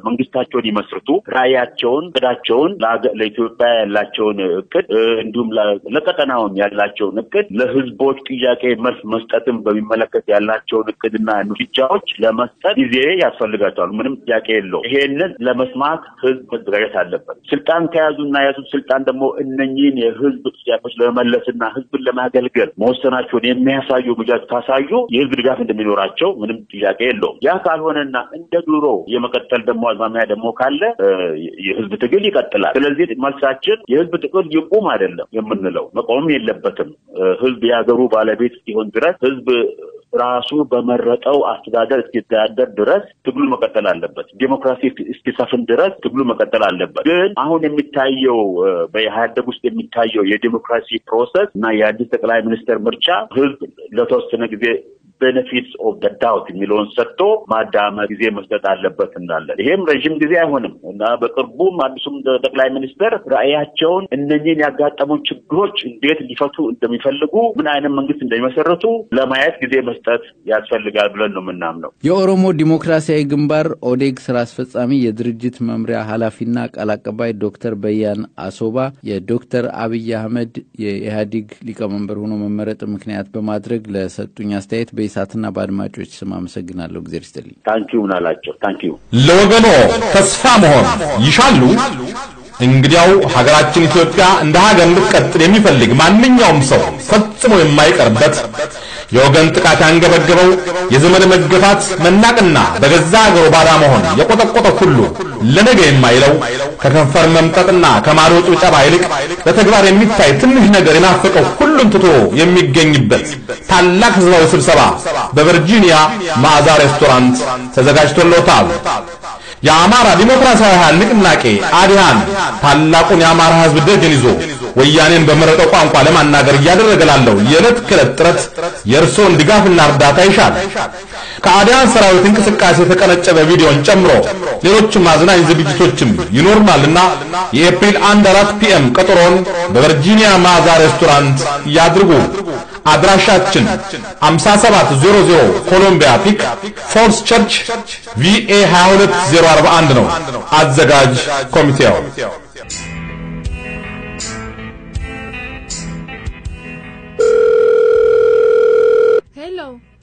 መንግስታቸውን ይመስርቱ፣ ራዕያቸውን፣ እቅዳቸውን ለኢትዮጵያ ያላቸውን እቅድ እንዲሁም ለቀጠናውም ያላቸውን እቅድ ለህዝቦች ጥያቄ መልስ መስጠትን በሚመለከት ያላቸውን እቅድና እርምጃዎች ለመስጠት ጊዜ ያስፈልጋቸዋል። ምንም ጥያቄ የለው። ይሄንን ለመስማት ህዝብ መዘጋጀት አለበት። ስልጣን ከያዙና የያዙት ስልጣን ደግሞ እነኚህን የህዝብ ጥያቄዎች ለመመለስና ህዝብን ለማገልገል መወሰናቸውን የሚያሳዩ እርምጃዎች ካሳዩ የህዝብ ድጋፍ እንደሚኖራቸው ምንም ጥያቄ የለውም። ያ ካልሆነና እንደ ድሮ የመቀጠል ደግሞ አዝማሚያ ደግሞ ካለ የህዝብ ትግል ይቀጥላል። ስለዚህ መልሳችን የህዝብ ትግል ይቁም አይደለም የምንለው፣ መቆምም የለበትም። ህዝብ የሀገሩ ባለቤት እስኪሆን ድረስ ህዝብ ራሱ በመረጠው አስተዳደር እስኪተዳደር ድረስ ትግሉ መቀጠል አለበት። ዴሞክራሲ እስኪሰፍን ድረስ ትግሉ መቀጠል አለበት። ግን አሁን የሚታየው በኢህአደግ ውስጥ የሚታየው የዴሞክራሲ process እና የአዲስ ጠቅላይ ሚኒስትር ምርጫ ህዝብ ለተወሰነ ጊዜ benefits of the doubt የሚለውን ሰጥቶ ማዳመጥ ጊዜ መስጠት አለበት እንላለን። ይሄም ረዥም ጊዜ አይሆንም እና በቅርቡም አዲሱም ጠቅላይ ሚኒስትር ራዕያቸውን እነኚህን ያጋጠሙን ችግሮች እንዴት ሊፈቱ እንደሚፈልጉ ምን አይነት መንግስት እንደሚመሰረቱ ለማየት ጊዜ መስጠት ያስፈልጋል ብለን ነው የምናምነው። የኦሮሞ ዲሞክራሲያዊ ግንባር ኦዴግ ስራ አስፈጻሚ የድርጅት መምሪያ ኃላፊና ቃል አቀባይ ዶክተር በያን አሶባ የዶክተር አብይ አህመድ የኢህአዴግ ሊቀመንበር ሆኖ መመረጥ ምክንያት በማድረግ ለሰጡኝ አስተያየት በኢሳትና በአድማጮች ስም አመሰግናለሁ። እግዜር ይስጥልኝ። ታንኪዩ ምን አላቸው። ታንኪዩ ለወገኖ ተስፋ መሆን ይሻሉ። እንግዲያው ሀገራችን ኢትዮጵያ እንደ ሀገር እንድትቀጥል የሚፈልግ ማንኛውም ሰው ፈጽሞ የማይቀርበት የወገን ጥቃት ያንገበገበው የዘመድ መገፋት መናቅና በገዛ ሀገሩ ባዳ መሆን የቆጠቆጠ ሁሉ ለነገ የማይለው ከከንፈር መምጠጥና ከማዶ ጭብጨባ ይልቅ በተግባር የሚታይ ትንሽ ነገር የናፈቀው ሁሉን ትቶ የሚገኝበት ታላቅ ህዝባዊ ስብሰባ በቨርጂኒያ ማዕዛ ሬስቶራንት ተዘጋጅቶለታል። የአማራ ዲሞክራሲያዊ ንቅናቄ አዲሃን ታላቁን የአማራ ህዝብ ደጀን ይዞ ወያኔን በመረጠው ቋንቋ ለማናገር እያደረገ ላለው የዕለት ከዕለት ጥረት የእርስዎን ድጋፍና እርዳታ ይሻል። ከአዲሃን ሰራዊት እንቅስቃሴ የተቀነጨበ ቪዲዮን ጨምሮ ሌሎችም አዝናኝ ዝግጅቶችም ይኖርናልና የኤፕሪል 1 4 PM ቀጠሮን በቨርጂኒያ ማዛ ሬስቶራንት ያድርጉ። አድራሻችን 5700 Columbia Pike Falls Church VA 22041 ነው። አዘጋጅ ኮሚቴው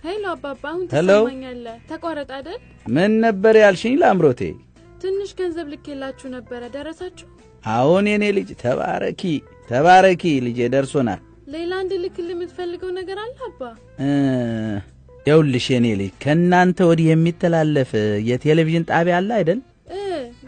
ሄሎ አባባ አሁን ትሰማኛለህ? ተቋረጠ አይደል? ምን ነበር ያልሽኝ ላምሮቴ? ትንሽ ገንዘብ ልኬላችሁ ነበረ፣ ደረሳችሁ? አሁን የኔ ልጅ ተባረኪ ተባረኪ፣ ልጄ ደርሶናል። ሌላ እንድልክልህ የምትፈልገው ነገር አለ አባ? ይኸውልሽ የኔ ልጅ ከእናንተ ወዲህ የሚተላለፍ የቴሌቪዥን ጣቢያ አለ አይደል?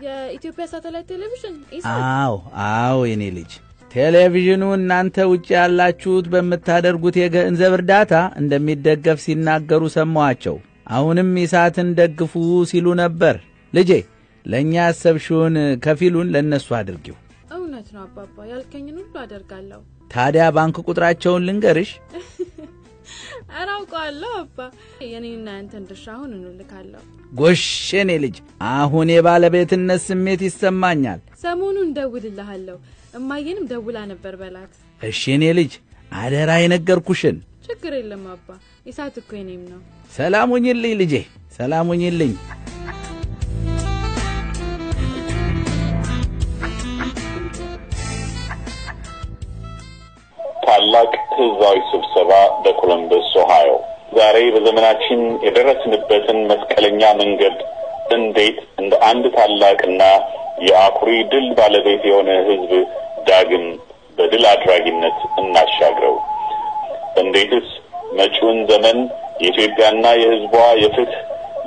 የኢትዮጵያ ሳተላይት ቴሌቪዥን አዎ አዎ፣ የኔ ልጅ ቴሌቪዥኑ እናንተ ውጭ ያላችሁት በምታደርጉት የገንዘብ እርዳታ እንደሚደገፍ ሲናገሩ ሰማኋቸው። አሁንም ኢሳትን ደግፉ ሲሉ ነበር። ልጄ ለእኛ ያሰብሽውን ከፊሉን ለእነሱ አድርጊው። እውነት ነው አባባ፣ ያልከኝን ሁሉ አደርጋለሁ። ታዲያ ባንክ ቁጥራቸውን ልንገርሽ። ኧረ አውቀዋለሁ አባ። የኔና ያንተን ድርሻ አሁን እንልካለሁ። ጎሽ የኔ ልጅ አሁን የባለቤትነት ስሜት ይሰማኛል። ሰሞኑን እደውልልሃለሁ። እማዬንም ደውላ ነበር በላት። እሺ እኔ ልጅ አደራ የነገርኩሽን። ችግር የለም አባ፣ ኢሳት እኮ የኔም ነው። ሰላም ሁኝልኝ ልጄ፣ ሰላም ሁኝልኝ። ታላቅ ህዝባዊ ስብሰባ በኮሎምበስ ኦሃዮ። ዛሬ በዘመናችን የደረስንበትን መስቀለኛ መንገድ እንዴት እንደ አንድ ታላቅና የአኩሪ ድል ባለቤት የሆነ ህዝብ ዳግም በድል አድራጊነት እናሻግረው? እንዴትስ መጪውን ዘመን የኢትዮጵያና የህዝቧ የፍትህ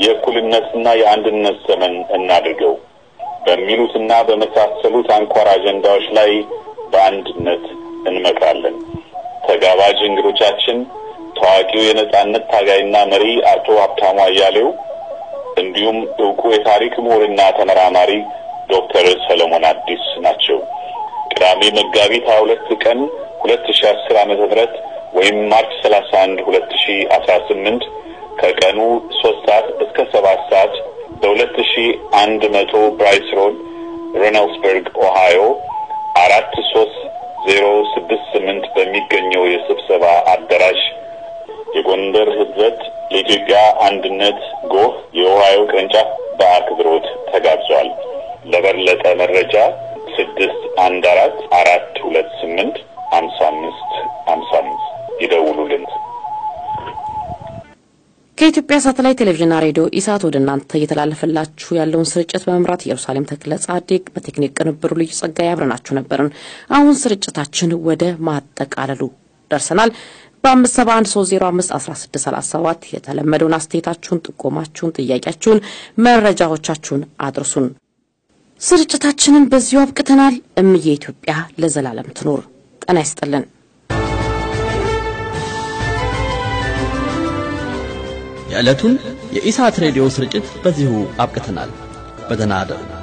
የእኩልነትና የአንድነት ዘመን እናድርገው? በሚሉትና በመሳሰሉት አንኳር አጀንዳዎች ላይ በአንድነት እንመክራለን። ተጋባዥ እንግዶቻችን ታዋቂው የነጻነት ታጋይና መሪ አቶ ሀብታሙ አያሌው እንዲሁም እውቁ የታሪክ ምሁርና ተመራማሪ ዶክተር ሰለሞን አዲስ ናቸው። ቅዳሜ መጋቢት ሀያ ሁለት ቀን ሁለት ሺ አስር ዓመተ ምህረት ወይም March ሰላሳ አንድ ሁለት ሺ አስራ ስምንት ከቀኑ ሶስት ሰዓት እስከ ሰባት ሰዓት በሁለት ሺ አንድ መቶ Brice Road Reynoldsburg ኦሃዮ አራት ሶስት ዜሮ ስድስት ስምንት በሚገኘው የስብሰባ አዳራሽ የጎንደር ህብረት ለኢትዮጵያ አንድነት ጎህ የኦሃዮ ቅርንጫፍ በአክብሮት ተጋብዟል። ለበለጠ መረጃ ስድስት አንድ አራት አራት ሁለት ስምንት ሀምሳ አምስት ሀምሳ አምስት ይደውሉልን። ከኢትዮጵያ ሳተላይት ቴሌቪዥንና ሬዲዮ ኢሳት ወደ እናንተ እየተላለፈላችሁ ያለውን ስርጭት በመምራት ኢየሩሳሌም ተክለ ጻድቅ፣ በቴክኒክ ቅንብሩ ልዩ ጸጋይ አብረናችሁ ነበርን። አሁን ስርጭታችን ወደ ማጠቃለሉ ደርሰናል። በአምስት ሰባ አንድ ሶስት ዜሮ የተለመደውን አስተያየታችሁን፣ ጥቆማችሁን፣ ጥያቄያችሁን፣ መረጃዎቻችሁን አድርሱን። ስርጭታችንን በዚሁ አብቅተናል። እምዬ ኢትዮጵያ ለዘላለም ትኑር። ጤና ይስጥልን። የዕለቱን የኢሳት ሬዲዮ ስርጭት በዚሁ አብቅተናል። በደህና አደሩ።